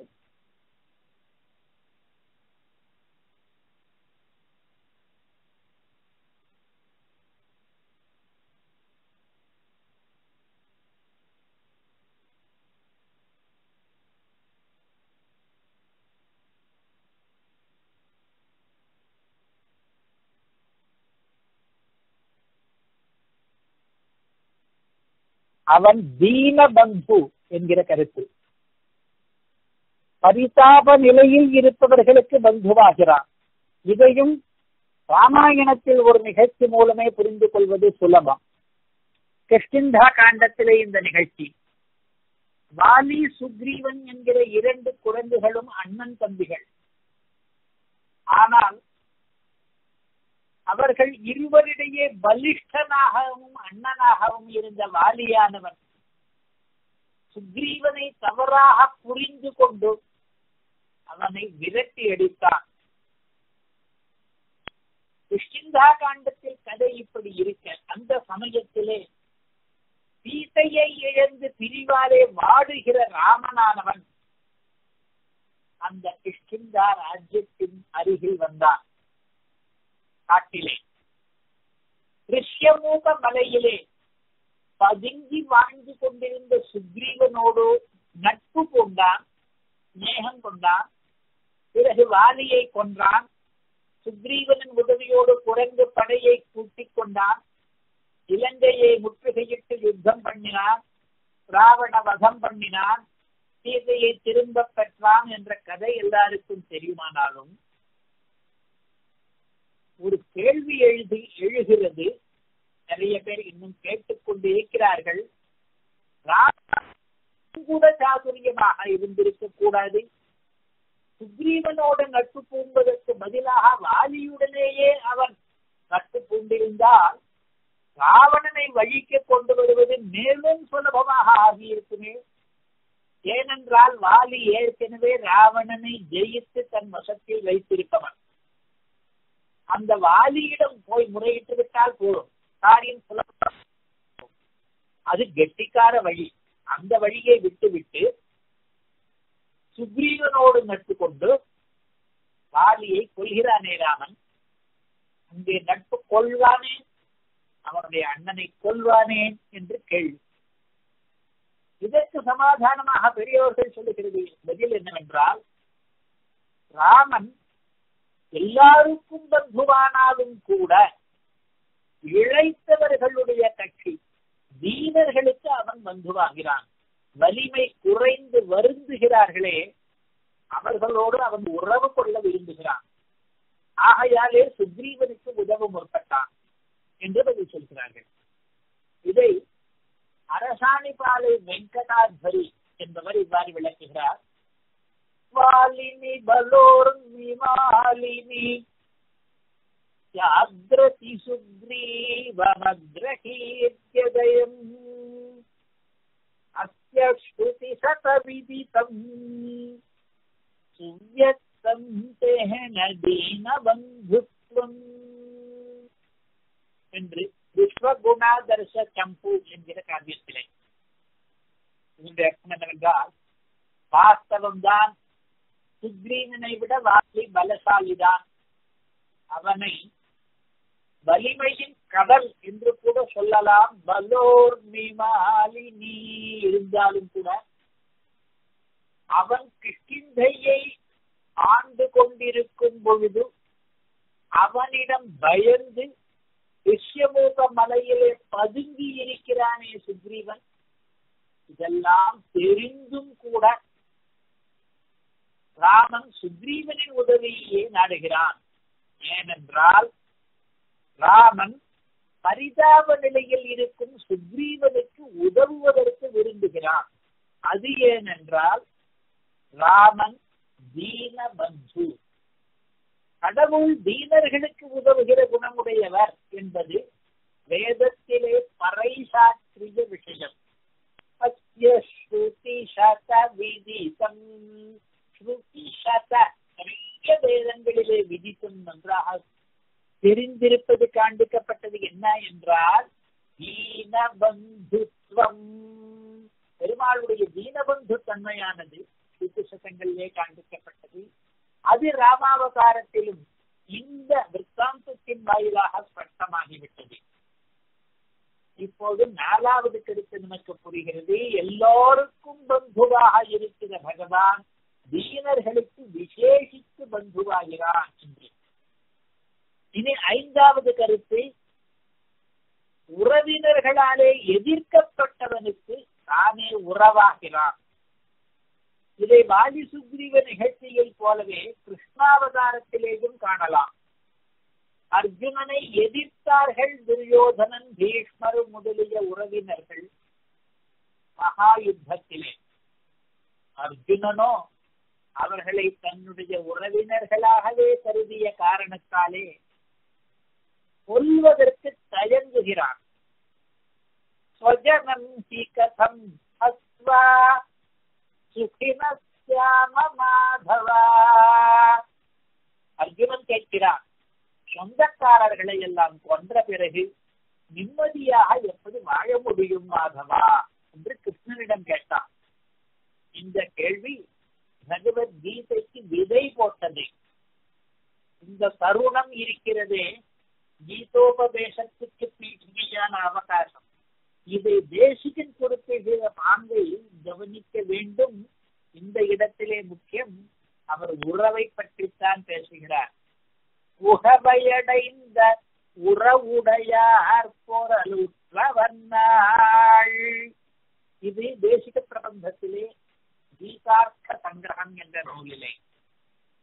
அவன் தீனபந்து என்கிற கருத்து. பரிதாப நிலையில் இருப்பவர்களுக்கு பந்துவாகிறான் இதையும் ராமாயணத்தில் ஒரு நிகழ்ச்சி மூலமே புரிந்து கொள்வது சுலபம். கிருஷ்ணிந்தா காண்டத்திலே இந்த நிகழ்ச்சி. வாலி சுக்ரீவன் என்கிற இரண்டு குழந்தைகளும் அண்ணன் தம்பிகள். ஆனால் அவர்கள் இருவரிடையே பலிஷ்டனாகவும் அண்ணனாகவும் இருந்த வாலியானவன் சுக்ரீவனை தவறாக புரிந்து கொண்டு அவனை விரட்டி அடித்தான். துஷ்கிந்தா காண்டத்தில் கதை இப்படி இருக்க அந்த சமயத்திலே சீதையை இழந்து பிரிவாலே வாடுகிற ராமனானவன் அந்த கிஷ்கிந்தா ராஜ்யத்தின் அருகில் வந்தான். காட்டிலே ரிஷ்யமூக மலையிலே பதுங்கி வாழ்ந்து கொண்டிருந்த சுக்ரீவனோடு நட்பு கொண்டான் ஸ்நேகம் கொண்டான் பிறகு வாலியை கொன்றான் சுக்ரீவனின் உதவியோடு குரங்கு படையை கூட்டிக் கொண்டான் இலங்கையை முற்றுகையிட்டு யுத்தம் பண்ணினான் ராவண வதம் பண்ணினான் சீதையை திரும்ப பெற்றான் என்ற கதை எல்லாருக்கும் தெரியுமானாலும் ஒரு கேள்வி எழுதி எழுகிறது. நிறைய பேர் இன்னும் கேட்டுக்கொண்டு இருக்கிறார்கள். கூட சாதுரியமாக இருந்திருக்க கூடாது. சுக்ரீவனோட நட்பு பூம்பதற்கு பதிலாக வாலியுடனேயே அவன் நட்பு பூண்டிருந்தால் ராவணனை வழிக்கு கொண்டு வருவது மேலும் சுலபமாக ஆகியிருக்குமே. ஏனென்றால் வாலி ஏற்கனவே ராவணனை ஜெயித்து தன் வசத்தில் வைத்திருப்பவன். அந்த வாலியிடம் போய் முறையிட்டு விட்டால் போதும். காரியம் சுலபம் அது கெட்டிக்கார வழி. அந்த வழியை விட்டுவிட்டு சுக்ரீவனோடு நட்பு கொண்டு வாலியை கொள்கிறானே ராமன். அங்கே நட்பு கொள்வானே? அவனுடைய அண்ணனை கொள்வானே என்று கேள்வி. இதற்கு சமாதானமாக பெரியவர்கள் சொல்லுகிறது. பதில் என்னவென்றால் ராமன் எல்லாருக்கும் பந்துவானாலும் கூட இழைத்தவர்களுடைய கட்சி வீரர்களுக்கு அவன் பந்துவாகிறான் வலிமை குறைந்து வருந்துகிறார்களே அவர்களோடு அவன் உறவு கொள்ள விரும்புகிறான். ஆகையாலே சுக்ரீவனுக்கு உதவ முற்பட்டான் என்று பதில் சொல்கிறார்கள். இதை அரசாணிபாலை வெங்கடாத்வரி என்பவர் இவ்வாறு விளக்குகிறார். வாலினி பலோர்மி மாலினி யாத்ரதி சுக்ரீவமக்ரஹீத்யதயம் அஸ்ய ஸ்ருதி சதவிதிதம் சுவ்யத்தம் தேன தீனபந்துத்வம் என்று விஸ்வகுணாதர்ச சம்பு என்கிற காவியத்திலே இதனுடைய அர்த்தம் என்னவென்றால் வாஸ்தவம்தான் சுக்ரீவனை விட வாலி பலசாலிதான் அவனை வலிமையின் கடல் என்று கூட சொல்லலாம். பலோர் மிமாலினி இருந்தாலும் கூட அவன் கிஷ்கிந்தையை ஆண்டு கொண்டிருக்கும் பொழுது அவனிடம் பயந்து ரிஷ்யமூக மலையிலே பதுங்கி இருக்கிறானே சுக்ரீவன். இதெல்லாம் தெரிந்தும் கூட ராமன் சுக்ரீவனின் உதவியே நாடுகிறான். ஏனென்றால் ராமன் பரிதாப நிலையில் இருக்கும் சுக்ரீவனுக்கு உதவுவதற்கு விரும்புகிறான். அது ஏனென்றால் ராமன் தீன பந்து கடவுள் தீனர்களுக்கு உதவுகிற குணமுடையவர் என்பது வேதத்திலே பறைசாற்றிய விஷயம். ஸ்ருதி சத விதித்தம் ஸ்ருதி நிறைய வேதங்களிலே விதித்தும் நன்றாக தெரிந்திருப்பது காண்பிக்கப்பட்டது என்ன என்றால் தீனபந்துத்வம். பெருமாளுடைய தீனபந்து தன்மையானது சதங்களிலே காண்பிக்கப்பட்டது. அது ராமாவதாரத்திலும் இந்த விற்பாந்தத்தின் வாயிலாக ஸ்பஷ்டமாகிவிட்டது. இப்போது நாலாவது கருத்து நமக்கு புரிகிறது. எல்லோருக்கும் பந்துவாக இருக்கிற பகவான் தீனர்களுக்கு விசேஷித்து பந்துவாகிறான் என்று. இனி ஐந்தாவது கருத்து உறவினர்களாலே எதிர்க்கப்பட்டவனுக்கு தானே உறவாகிறான். இதை வாலி சுக்ரீவ நிகழ்ச்சியில் போலவே கிருஷ்ணாவதாரத்திலேயும் காணலாம். அர்ஜுனனை எதிர்த்தார்கள் துரியோதனன் பீஷ்மர் முதலிய உறவினர்கள் மகா யுத்தத்திலே அர்ஜுனனோ அவர்களை தன்னுடைய உறவினர்களாகவே கருதிய காரணத்தாலே கொல்வதற்கு தயங்குகிறான் ஸ்வஜனம் ஹி கதம் அஸ்ம ஹத்வா மாதவா. அர்ஜுனன் கேட்கிறான் சொந்தக்காரர்களை எல்லாம் கொன்ற பிறகு நிம்மதியாக எப்படி வாழ முடியும் மாதவா? என்று கிருஷ்ணனிடம் கேட்டான். இந்த கேள்வி பகவத்கீதைக்கு விதை போட்டது. இந்த தருணம் இருக்கிறதே கீதோபதேசத்துக்கு பீட்டிகையான அவகாசம். இதை தேசிகன் கொடுக்கிற பாங்கை கவனிக்க வேண்டும். இந்த இடத்திலே முக்கியம் அவர் உறவை பற்றித்தான் பேசுகிறார். உகவையடைந்த உறவுடையார் பொருளுற்றவன்னாள் இது தேசிக பிரபந்தத்திலே கீதார்த்த சங்கிரகம் என்ற நூலிலே.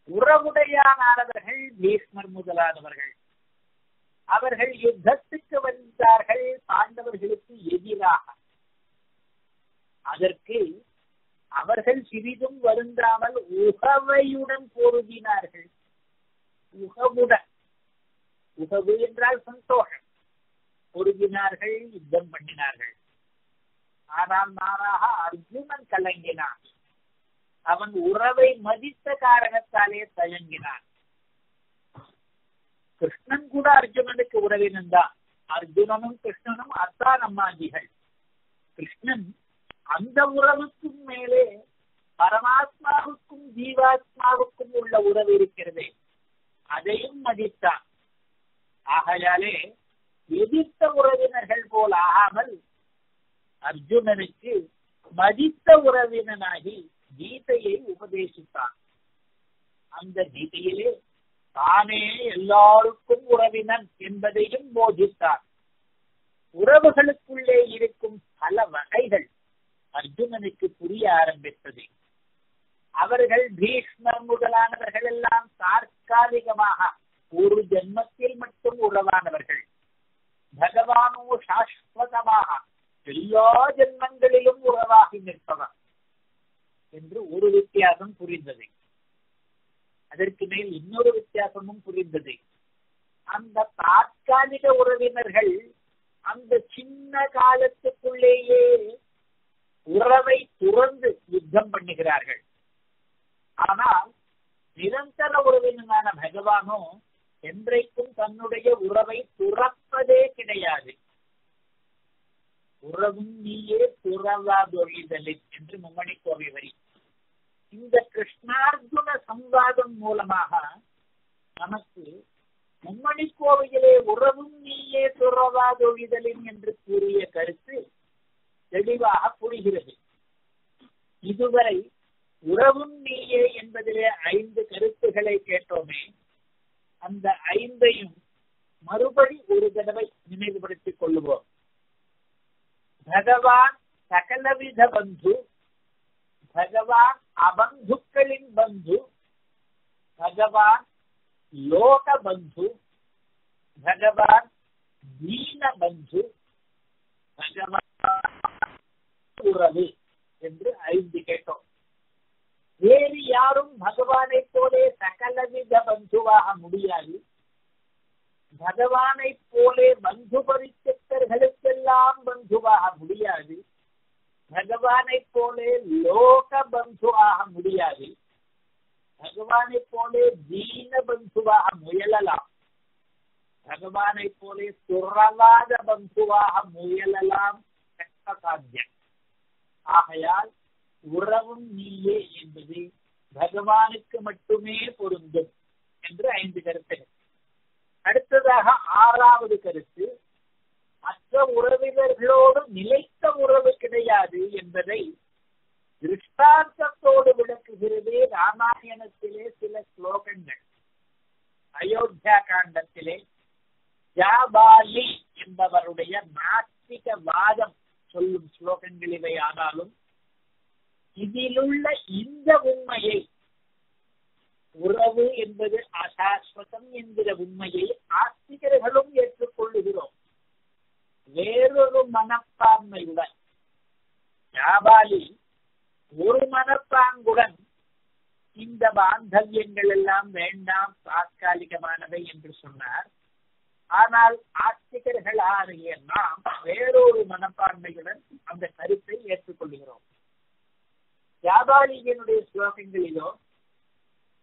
உறவுடையானவர்கள் பீஷ்மர் முதலானவர்கள். அவர்கள் யுத்தத்துக்கு வந்தார்கள் பாண்டவர்களுக்கு எதிராக. அதற்கு அவர்கள் சிறிதும் வருந்தாமல் உகவையுடன் பொருந்தினார்கள் உகவுடன். உகவு என்றால் சந்தோஷம். பொருந்தினார்கள் யுத்தம் பண்ணினார்கள். ஆனால் மாறாக அர்ஜுனன் கலங்கினான். அவன் உறவை மதித்த காரணத்தாலே தயங்கினான். கிருஷ்ணன் கூட அர்ஜுனனுக்கு உறவினன் தான் அர்ஜுனனும் கிருஷ்ணனும் அத்தான் அம்மாஜிகள். கிருஷ்ணன் அந்த உறவுக்கும் மேலே பரமாத்மாவுக்கும் ஜீவாத்மாவுக்கும் உள்ள உறவு இருக்கிறதே அதையும் மதித்தான். ஆகையாலே எதிர்த்த உறவினர்கள் போல் ஆகாமல் அர்ஜுனனுக்கு மதித்த உறவினனாகி கீதையை உபதேசித்தான் அந்த கீதையிலே தானே எல்லாருக்கும் உறவினன் என்பதையும் போதித்தார். உறவுகளுக்குள்ளே இருக்கும் பல வகைகள் அர்ஜுனனுக்கு புரிய ஆரம்பித்தது. அவர்கள் பீஷ்மர் முதலானவர்கள் எல்லாம் தற்காலிகமாக ஒரு ஜென்மத்தில் மட்டும் உறவானவர்கள். பகவானோ சாஸ்வதமாக எல்லா ஜென்மங்களிலும் உறவாகி நிற்பவர். என்று ஒரு வித்தியாசம் புரிந்தது. அதற்கு மேல் இன்னொரு வித்தியாசமும் புரிந்தது. அந்த தாற்காலிக உறவினர்கள் அந்த சின்ன காலத்துக்குள்ளேயே உறவை துறந்து யுத்தம் பண்ணுகிறார்கள். ஆனால் நிரந்தர உறவினரான பகவானோ என்றைக்கும் தன்னுடைய உறவை துறப்பதே கிடையாது. உறவும் நீயே துறவாதொழிதலை என்று மும்மணி கோவை வரி. இந்த கிருஷ்ணார்ஜுன சம்வாதம் மூலமாக நமக்கு மும்மணி கோவையிலே உறவும் நீயே துறவாதொழிதலின் என்று கூறிய கருத்து தெளிவாக புரிகிறது. இதுவரை உறவும் நீயே என்பதிலே ஐந்து கருத்துக்களை கேட்டோமே. அந்த ஐந்தையும் மறுபடி ஒரு தடவை நினைவுபடுத்திக் கொள்ளுவோம். பகவான் சகலவித பந்து பகவான் அபந்துக்களின் பந்து பகவான் லோக பந்து பகவான் தீன பந்து பகவான் உறவு என்று ஐந்து கேட்டோம் வேறு யாரும் பகவானை போலே சகலவித பந்துவாக முடியாது பகவானை போலே பந்து பரிச்சத்தர்களுக்கெல்லாம் பந்துவாக முடியாது. பகவானை போலே லோக பந்துவாக முடியாது. பகவானை போலே தீன பந்துவாக முயலலாம். பகவானை போலே துறவாத பந்துவாக முயலலாம் கட்டசாத்தியம் ஆகையால் உறவும் நீயே என்பது பகவானுக்கு மட்டுமே பொருந்தும் என்று ஐந்து கருத்துகள். அடுத்ததாக ஆறாவது கருத்து மற்ற உறவினர்களோடு நிலைத்த உறவு கிடையாது என்பதை திருஷ்டாந்தத்தோடு விளக்குகிறது ராமாயணத்திலே சில ஸ்லோகங்கள். அயோத்தியா காண்டத்திலே ஜாபாலி என்பவருடைய நாஸ்திக வாதம் சொல்லும் ஸ்லோகங்கள் இவை ஆனாலும் இதிலுள்ள இந்த உண்மையை உறவு என்பது அசாஸ்வதம் என்கிற உண்மையை ஆஸ்திகர்களும் ஏற்றுக்கொள்ளுகிறோம். வேறொரு மனப்பான்மையுடன் வியாபாரி ஒரு மனப்பாங்குடன் இந்த பாந்தவியங்கள் எல்லாம் வேண்டாம் தாற்காலிகமானவை என்று சொன்னார். ஆனால் ஆஸ்திகர்களாகிய நாம் வேறொரு மனப்பான்மையுடன் அந்த கருத்தை ஏற்றுக்கொள்கிறோம். ஜாபாலிகனுடைய ஸ்லோகங்களிலோ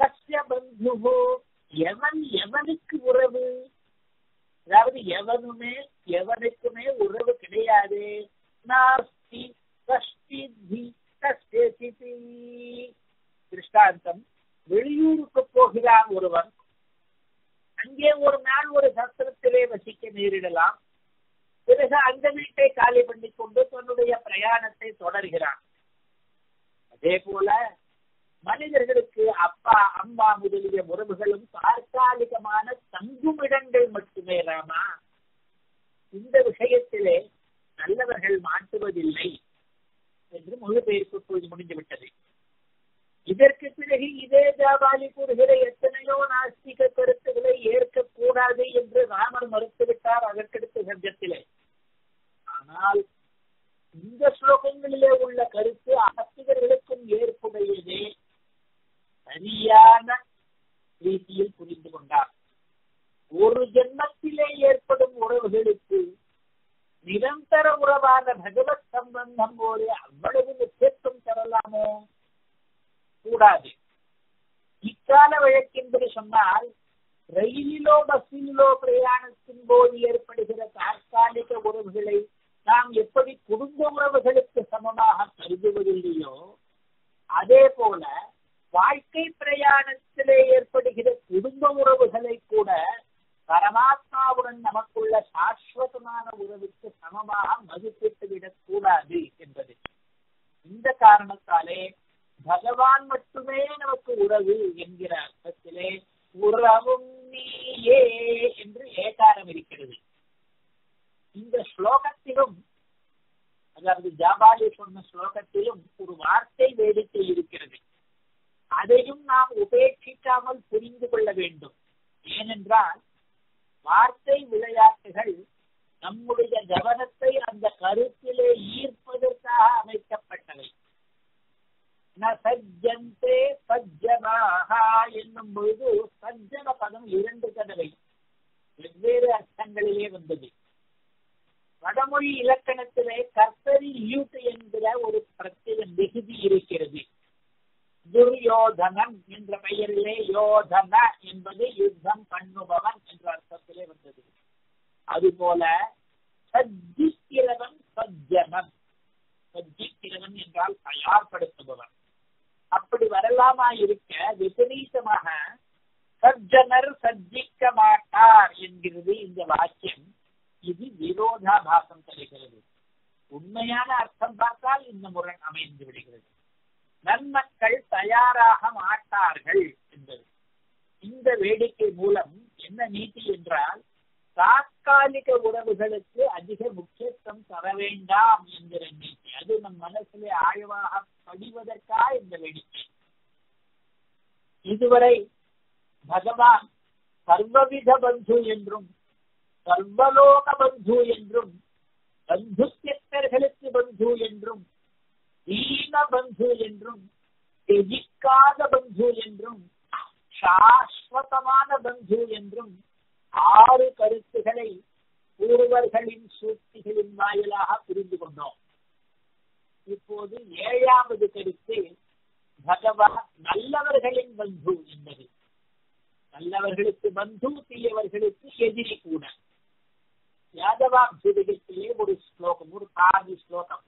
கஷ்ய பந்து எவன் எவனுக்கு உறவு? அதாவது எவனுமே எவனுக்குமே உறவு கிடையாது. நாஸ்தி கஷ்டி கஷ்டி திருஷ்டாந்தம். வெளியூருக்கு போகிறான் ஒருவன். அங்கே ஒரு நாள் ஒரு சத்திரத்திலே வசிக்க நேரிடலாம். பிறகு அந்த வீட்டை காலி பண்ணி கொண்டு தன்னுடைய பிரயாணத்தை தொடர்கிறான். அதே போல மனிதர்களுக்கு அப்பா அம்மா முதலிய உறவுகளும் தற்காலிகமான தங்குமிடங்கள் மட்டுமே ராமா. இந்த விஷயத்திலே நல்லவர்கள் மாட்டுவதில்லை என்று மொழிபெயர்ப்பு இப்பொழுது முடிந்துவிட்டது. இதற்கு பிறகு இதே ஜாபாலி கூறுகிற எத்தனையோ நாஸ்திக கருத்துக்களை ஏற்கக்கூடாது என்று ராமர் மறுத்துவிட்டார் அதற்கடுத்த சப்ஜத்திலே ஆனால் இந்த ஸ்லோகங்களிலே உள்ள கருத்து ஆஸ்திகர்களுக்கும் ஏற்புடையதே. சரியான ரீதியில் புரிந்து கொண்டார். ஒரு ஜென்மத்திலே ஏற்படும் உறவுகளுக்கு நிரந்தர உறவான பகவத் சம்பந்தம் போல அவ்வளவு முக்கியத்துவம் தரலாமோ? கூடாது. இக்கால வழக்கின்படி சொன்னால் ரயிலிலோ பஸ்ஸிலோ பிரயாணத்தின் போது ஏற்படுகிற தற்காலிக உறவுகளை நாம் எப்படி குடும்ப உறவுகளுக்கு சமமாக கருதுவதில்லையோ அதே போல வாழ்க்கை பிரயாணத்திலே ஏற்படுகிற குடும்ப உறவுகளை கூட பரமாத்மாவுடன் நமக்குள்ள சாஸ்வதமான உறவுக்கு சமமாக மதிப்பிட்டு விடக்கூடாது என்பது. இந்த காரணத்தாலே பகவான் மட்டுமே நமக்கு உறவு என்கிறார் அர்த்தத்திலே உறவும் நீயே என்று ஏகாரம் இருக்கிறது இந்த ஸ்லோகத்திலும் அதாவது ஜாபாலி சொன்ன ஸ்லோகத்திலும் ஒரு வார்த்தை வேடிக்கை இருக்கிறது அதையும் நாம் உபேட்சிக்காமல் புரிந்து கொள்ள வேண்டும் ஏனென்றால் வார்த்தை விளையாட்டுகள் நம்முடைய கவனத்தை அந்த கருத்திலே ஈர்ப்பதற்காக அமைக்கப்பட்டவை சஜ்ஜந்தே சஜ்ஜனாக என்னும் பொழுது சஜ்ஜன பதம் இரண்டு தடவை வெவ்வேறு அர்த்தங்களிலே வந்தது வடமொழி இலக்கணத்திலே கர்த்தரி யூட் என்கிற ஒரு பிரத்யேக மிகுதி இருக்கிறது துரியோதனன் என்ற பெயரிலே யோதன என்பது யுத்தம் பண்ணுபவன் என்ற அர்த்தத்திலே வந்தது அதுபோல சஜ்ஜிக்கிறவன் சஜ்ஜனன் சஜ்ஜிக்கிறவன் என்றால் தயார்படுத்துபவன் அப்படி வரலாமா இருக்க விபரீதமாக சஜ்ஜனர் சஜ்ஜிக்க மாட்டார் என்கிறது இந்த வாக்கியம் இது விரோதாபாசம் தருகிறது உண்மையான அர்த்தம் பார்த்தால் இந்த முரண் அமைந்து விடுகிறது நன்மக்கள் தயாராக மாட்டார்கள் என்பது இந்த வேடிக்கை மூலம் என்ன நீதி என்றால் தாற்காலிக உறவுகளுக்கு அதிக முக்கியத்துவம் தர வேண்டாம் என்கிற நீதி அது நம் மனசிலே ஆழ்வாக படிவதற்கா இந்த வேடிக்கை இதுவரை பகவான் சர்வவித பந்து என்றும் சர்வலோக பந்து என்றும் பந்துத்தியர்களுக்கு பந்து என்றும் தீன பந்து என்றும் தெஜிக்காத பந்து என்றும் சாஸ்வதமான பந்து என்றும் ஆறு கருத்துகளை பூர்வர்களின் சூழ்ச்சிகளின் வாயிலாக புரிந்து கொண்டோம். இப்போது ஏழாவது கருத்து பகவான் நல்லவர்களின் பந்து என்பது. நல்லவர்களுக்கு பந்து தீயவர்களுக்கு எதிரி கூட. யாதவாபிஷேகத்திலே ஒரு ஸ்லோகம் ஒரு பாதி ஸ்லோகம்.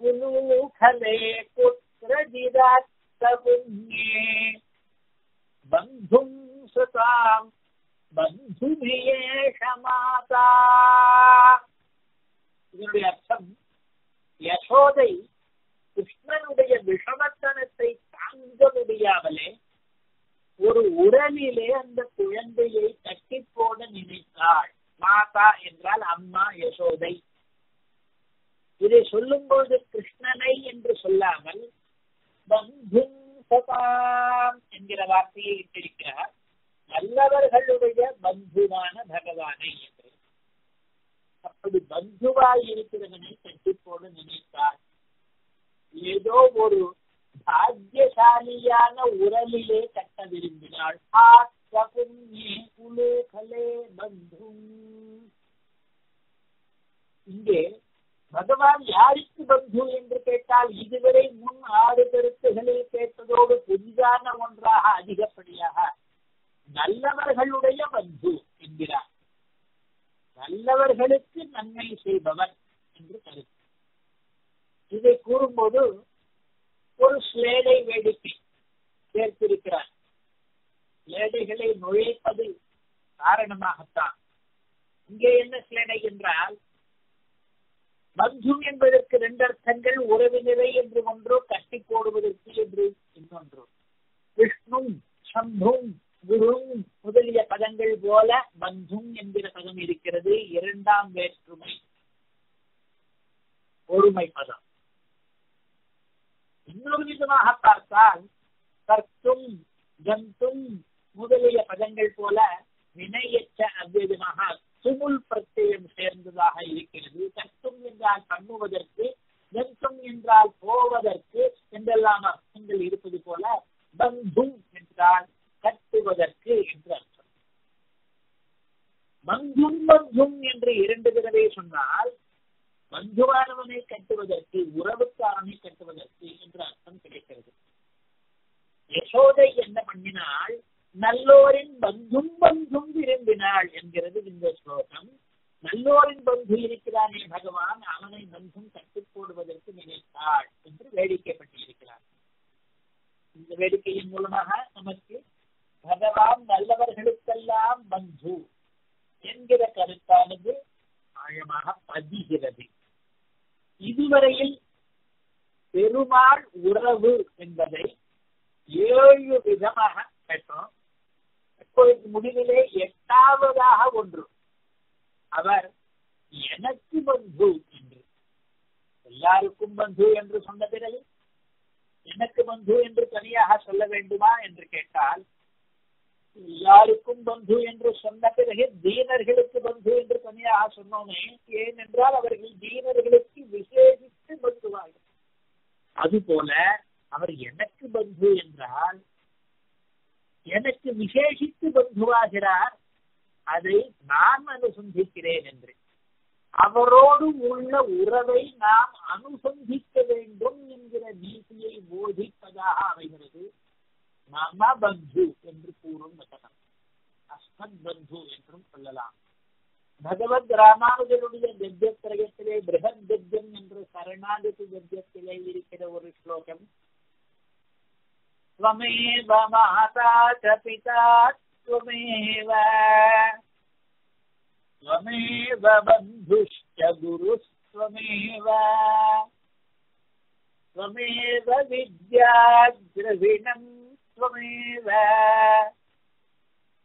குலூகலே புத்திர பந்தும் சுதாம் பந்துமியேஷ மாதா இதனுடைய அர்த்தம் யசோதை கிருஷ்ணனுடைய விஷமத்தனத்தை தாங்க முடியாமலே ஒரு உடலிலே அந்த குழந்தையை கட்டி போட நினைத்தாள். மாதா என்றால் அம்மா யசோதை. இதை சொல்லும்போது கிருஷ்ணனை என்று சொல்லாமல் பந்தும் என்கிற வார்த்தையை இட்டிருக்கிறார் நல்லவர்களுடைய பந்துவான பகவானை என்று. அப்படி பந்துவாய் இருக்கிறவனை கட்டி போட நினைத்தார். ஏதோ ஒரு பாக்கியசாலியான உரலிலே கட்ட விரும்பினாள். இங்கே பகவான் யாருக்கு பந்து என்று கேட்டால் இதுவரை முன் ஆறு கருத்துகளில் கேட்டதோடு புதிதான ஒன்றாக அதிகப்படியாக நல்லவர்களுடைய பந்து என்கிறார். நல்லவர்களுக்கு நன்மை செய்பவர் என்று கருத்து. இதை கூறும்போது ஒரு ஸ்லேடை வேடிக்கை சேர்த்திருக்கிறார். ஸ்லேடைகளை நுழைப்பது காரணமாகத்தான். இங்கே என்ன ஸ்லேடை என்றால் பந்தும் என்பதற்கு ரெண்டு அர்த்தங்கள் உறவினரை என்று ஒன்று கட்டி போடுவதற்கு என்று இன்னொன்று. விஷ்ணும் சம்பும் குரும் முதலிய பதங்கள் போல பந்தும் என்கிற பதம் இருக்கிறது. இரண்டாம் வேற்றுமை ஒருமை பதம். இன்னொருவிதமாக பார்த்தால் கற்கும் ஜந்தும் முதலிய பதங்கள் போல வினையற்ற அவ்விதமாக சுமுல் பிரத்யம் சேர்ந்ததாக இருக்கிறது. கற்கும் என்றால் பண்ணுவதற்கு ஜந்தும் என்றால் போவதற்கு என்றெல்லாம் அர்த்தங்கள் இருப்பது போல பந்தும் என்றால் கட்டுவதற்கு என்று அர்த்தம். மந்தும் பந்தும் என்று இரண்டு தடவை சொன்னால் பந்துவானவனை கட்டுவதற்கு உறவுக்காரனை கட்டுவதற்கு என்று அர்த்தம் கிடைக்கிறது. யசோதை என்ன பண்ணினாள்? நல்லோரின் பந்தும் பந்தும் விரும்பினாள் என்கிறது இந்த ஸ்லோகம். நல்லோரின் பந்து இருக்கிறானே பகவான் அவனை பந்தும் கட்டுப் போடுவதற்கு நினைத்தாள் என்று வேடிக்கைப்பட்டிருக்கிறார். இந்த வேடிக்கையின் மூலமாக நமக்கு பகவான் நல்லவர்களுக்கெல்லாம் பந்து என்கிற கருத்தானது ஆழமாக பதிகிறது. இதுவரையில் பெருமாள் உறவு என்பதை ஏழு விதமாக பெற்றோம் இப்பொழுது முடிவிலே எட்டாவதாக ஒன்று. அவர் எனக்கு பந்து என்று. எல்லாருக்கும் பந்து என்று சொன்ன பிறகு எனக்கு பந்து என்று தனியாக சொல்ல வேண்டுமா என்று கேட்டால் எல்லாருக்கும் பந்து என்று சொன்ன பிறகு தீனர்களுக்கு பந்து என்று தனியாக சொன்னோமே. ஏனென்றால் அவர்கள் தீனர்களுக்கு விசேஷித்து பந்துவார்கள். அதுபோல அவர் எனக்கு பந்து என்றால் எனக்கு விசேஷித்து பந்துவாகிறார். அதை நான் அனுசந்திக்கிறேன் என்று. அவரோடு உள்ள உறவை நாம் அனுசந்திக்க வேண்டும் என்கிற நீதியை போதிப்பதாக அமைகிறது. மம பந்து என்று கூறும் வசனம் அஸ்மத் பந்து என்றும் சொல்லலாம் பகவத் ராமானுஜருடைய கத்தியத்திரயத்திலே பிரகத் கத்தியம் என்று சரணாகதி கத்தியத்திலே இருக்கிற ஒரு ஸ்லோகம் त्वमेव माता च पिता त्वमेव त्वमेव बन्धुश्च गुरुस्त्वमेव त्वमेव विद्याद्रविणम् त्वमेव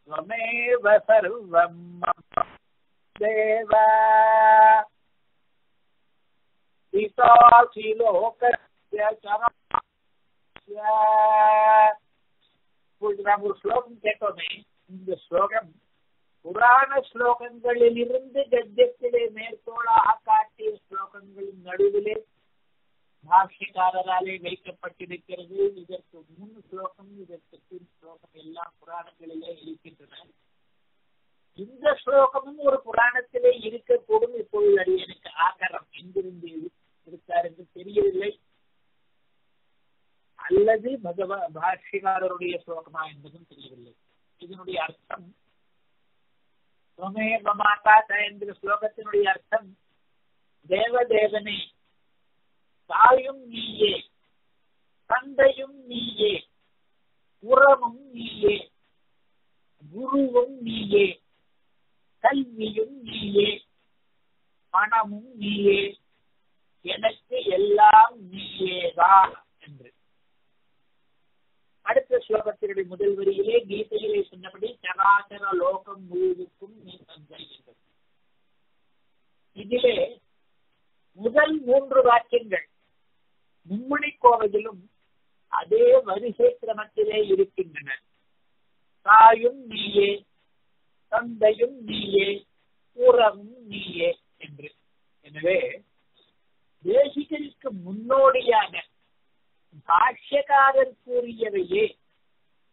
त्वमेव सर्वं मम देव पितासि लोकस्य चरमा இப்பொழுது நாம் ஒரு ஸ்லோகம் கேட்டோமே இந்த ஸ்லோகம் புராண ஸ்லோகங்களில் இருந்து கத்தியத்திலே மேற்கோளாக காட்டிய ஸ்லோகங்களின் நடுவிலே பாஷ்யக்காரராலே வைக்கப்பட்டிருக்கிறது. இதற்கு முன் ஸ்லோகம் இதற்கு பின் ஸ்லோகம் எல்லாம் புராணங்களிலே இருக்கின்றன. இந்த ஸ்லோகமும் ஒரு புராணத்திலே இருக்கக்கூடும். இப்பொழுது அது எனக்கு ஆகரம். எங்கிருந்து இருக்கார் என்று தெரியவில்லை. அல்லது பகவ பாஷ்யக்காரருடைய ஸ்லோகமா என்பதும் தெரியவில்லை. இதனுடைய அர்த்தம் சுமேவ மாதா என்கிற ஸ்லோகத்தினுடைய அர்த்தம் தேவதேவனை தாயும் நீயே. தந்தையும் நீயே. உறவும் நீயே. குருவும் நீயே. கல்வியும் நீயே. பணமும் நீயே. எனக்கு எல்லாம் நீயேதான் என்று. அடுத்த ஸ்லோகத்தினுடைய முதல் வரியிலே கீதையிலே சொன்னபடி சராசர லோகம் முழுவதுக்கும் நீ தந்தை என்றது இதிலே முதல் மூன்று வாக்கியங்கள் மும்மணி கோவையிலும் அதே வரிசை கிரமத்திலே இருக்கின்றன தாயும் நீயே தந்தையும் நீயே உறவும் நீயே என்று. எனவே தேசிகருக்கு முன்னோடியாக பாஷ்யக்காரர் கூறியவையே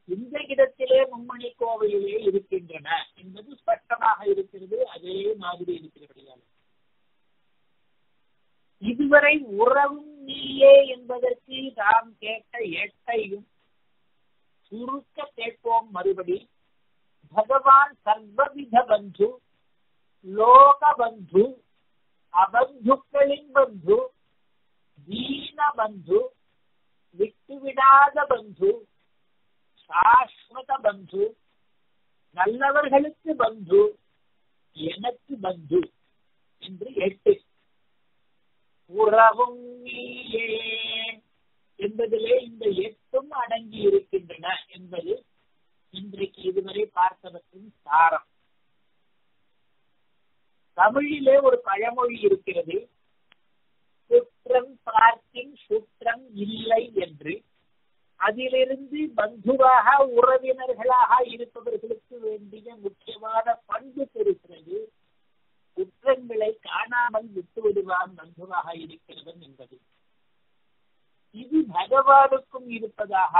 இந்த இடத்திலே மும்மணி கோவையிலே இருக்கின்றன என்பது ஸ்பஷ்டமாக இருக்கிறது. அதே மாதிரி இருக்கிறபடியால். இதுவரை உறவும் நீயே என்பதற்கு நாம் கேட்ட எட்டையும் சுருக்க கேட்போம் மறுபடி. பகவான் சர்வவித பந்து லோக பந்து அபந்துக்களின் பந்து தீன பந்து விட்டுவிடாத பந்து சாஸ்வத பந்து நல்லவர்களுக்கு பந்து எனக்கு பந்து என்று எட்டு. உறவும் நீயே. என்பதிலே இந்த எட்டும் அடங்கி இருக்கின்றன என்பது இன்றைக்கு இதுவரை பார்த்தவற்றின் சாரம். தமிழிலே ஒரு பழமொழி இருக்கிறது. குற்றம் பார்த்தின் சுற்றம் இல்லை என்று. அதிலிருந்து பந்துவாக உறவினர்களாக இருப்பவர்களுக்கு வேண்டிய முக்கியமான பண்பு தெரிகிறது. குற்றங்களை காணாமல் விட்டு விடுவான் பந்துவாக இருக்கிறவன் என்பது. இது பகவானுக்கும் இருப்பதாக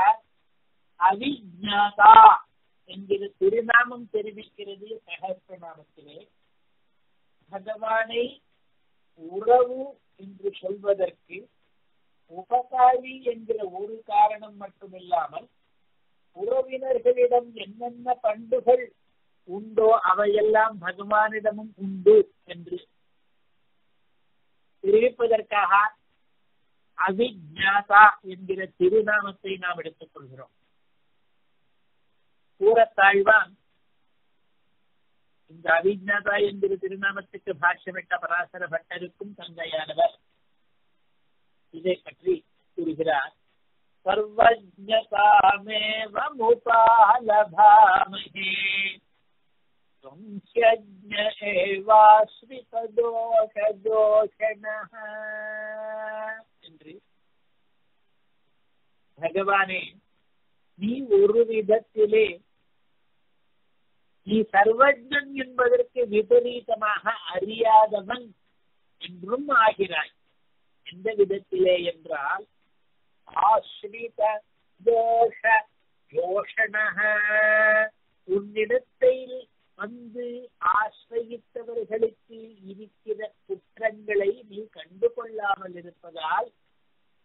அவிஜாதா என்கிற திருநாமம் தெரிவிக்கிறது சகசிரநாமத்திலே பகவானை உறவு என்று சொல்வதற்கு உபகாரி என்கிற ஒரு காரணம் மட்டுமில்லாமல் உறவினர்களிடம் என்னென்ன பண்புகள் உண்டோ அவையெல்லாம் பகவானிடமும் உண்டு என்று தெரிவிப்பதற்காக அவிஜாதா என்கிற திருநாமத்தை நாம் எடுத்துக் கொள்கிறோம். கூறத்தாழ்வான் இந்த அவிஜாதா என்கிற திருநாமத்துக்கு பாஷ்யமிட்ட பராசர பட்டருக்கும் தந்தையானவர். இதை பற்றி கூறுகிறார். சர்வஜதாமேவ முபாலபாமஹே संशज्ञ एवाश्रितदोषदोषणः என்று பகவானே நீ ஒரு விதத்திலே நீ சர்வஜன் என்பதற்கு விபரீதமாக அறியாதவன் என்றும் ஆகிறாய் எந்த விதத்திலே என்றால் ஆஸ்ரித தோஷ யோஷணக உன்னிடத்தில் வந்து ஆசிரயித்தவர்களுக்கு இருக்கிற குற்றங்களை நீ கண்டுகொள்ளாமல் இருப்பதால்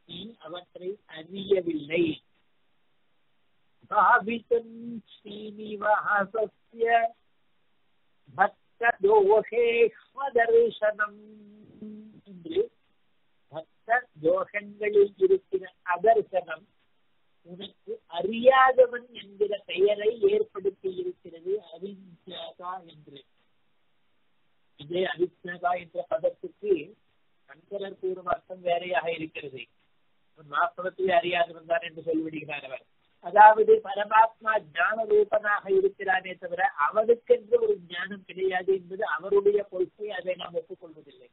நீ அவற்றை அறியவில்லை. பாவிதம் ஸ்ரீனிவாசஸ்ய பக்த தோஷேஸ்வதர்சனம் என்று பக்த தோஷங்களில் இருக்கிற அதர்சனம் உனக்கு அறியாதவன் என்கிற பெயரை ஏற்படுத்தி இருக்கிறது அவித்யாகா என்று. இதே அவித்யாகா என்ற பதத்துக்கு சங்கரர் கூறும் அர்த்தம் வேறையாக இருக்கிறது. வாஸ்தவத்தை அறியாதவன் தான் என்று சொல்லிவிடுகிறார் அவர். அதாவது பரமாத்மா ஞான ரூபனாக இருக்கிறானே தவிர அவனுக்கென்று ஒரு ஞானம் கிடையாது என்பது அவருடைய கொள்கை அதை நாம் ஒப்புக்கொள்வதில்லை.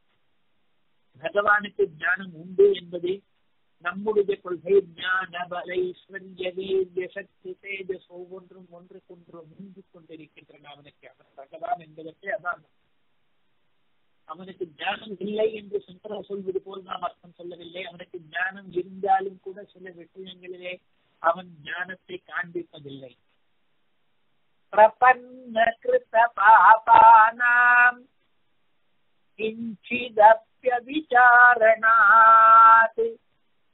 பகவானுக்கு ஞானம் உண்டு என்பதை நம்முடைய கொள்கை ஞான பல ஐஸ்வர்ய வீரிய சக்தி தேஜஸ் ஒவ்வொன்றும் ஒன்றுக்கொன்று முந்து கொண்டிருக்கின்றன. அவனுக்கு அவன் பகவான் என்பதற்கே அதான். அவனுக்கு ஞானம் இல்லை என்று சங்கரர் சொல்வது போல் நாம் அர்த்தம் சொல்லவில்லை. அவனுக்கு ஞானம் இருந்தாலும் கூட சில விஷயங்களிலே அவன் ஞானத்தை காண்பிப்பதில்லை. பிரபன்ன கிருத்த பாபானாம் கிஞ்சிதப்பிய கிஞ்சிதப்பியவிச்சாரணாத்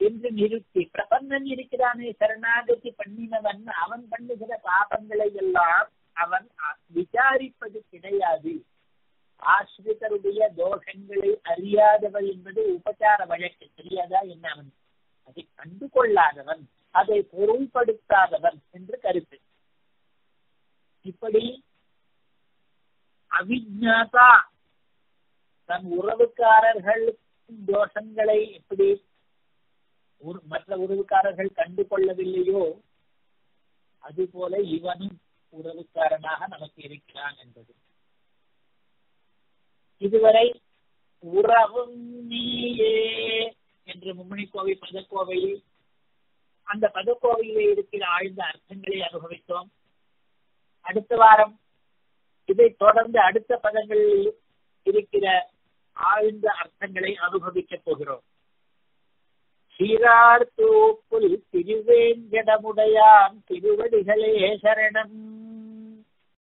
என்று நிறுத்தி பிரபன்னன் இருக்கிறானே சரணாகதி பண்ணினவன் அவன் பண்ணுகிற பாபங்களை எல்லாம் அவன் விசாரிப்பது கிடையாது. ஆசிரிதருடைய தோஷங்களை அறியாதவன் என்பது உபச்சார வழக்கு. தெரியாதா என்ன அவன்? அதை கண்டு கொள்ளாதவன் அதை பொருள்படுத்தாதவன் என்று கருத்து. இப்படி அவிஜாதா தன் உறவுக்காரர்கள் தோஷங்களை எப்படி மற்ற உறவுக்காரர்கள் கண்டு கொள்ளவில்லையோ அதுபோல இவனும் உறவுக்காரனாக நமக்கு இருக்கிறான் என்பது. இதுவரை உறவும் நீயே என்று மும்மணி கோவை பதக்கோவையில் அந்த பதக்கோவையிலே இருக்கிற ஆழ்ந்த அர்த்தங்களை அனுபவித்தோம். அடுத்த வாரம் இதை தொடர்ந்து அடுத்த பதங்களில் இருக்கிற ஆழ்ந்த அர்த்தங்களை அனுபவிக்கப் போகிறோம். சீரார் தூப்புல் திருவேங்கடமுடையான் திருவடிகளே சரணம்.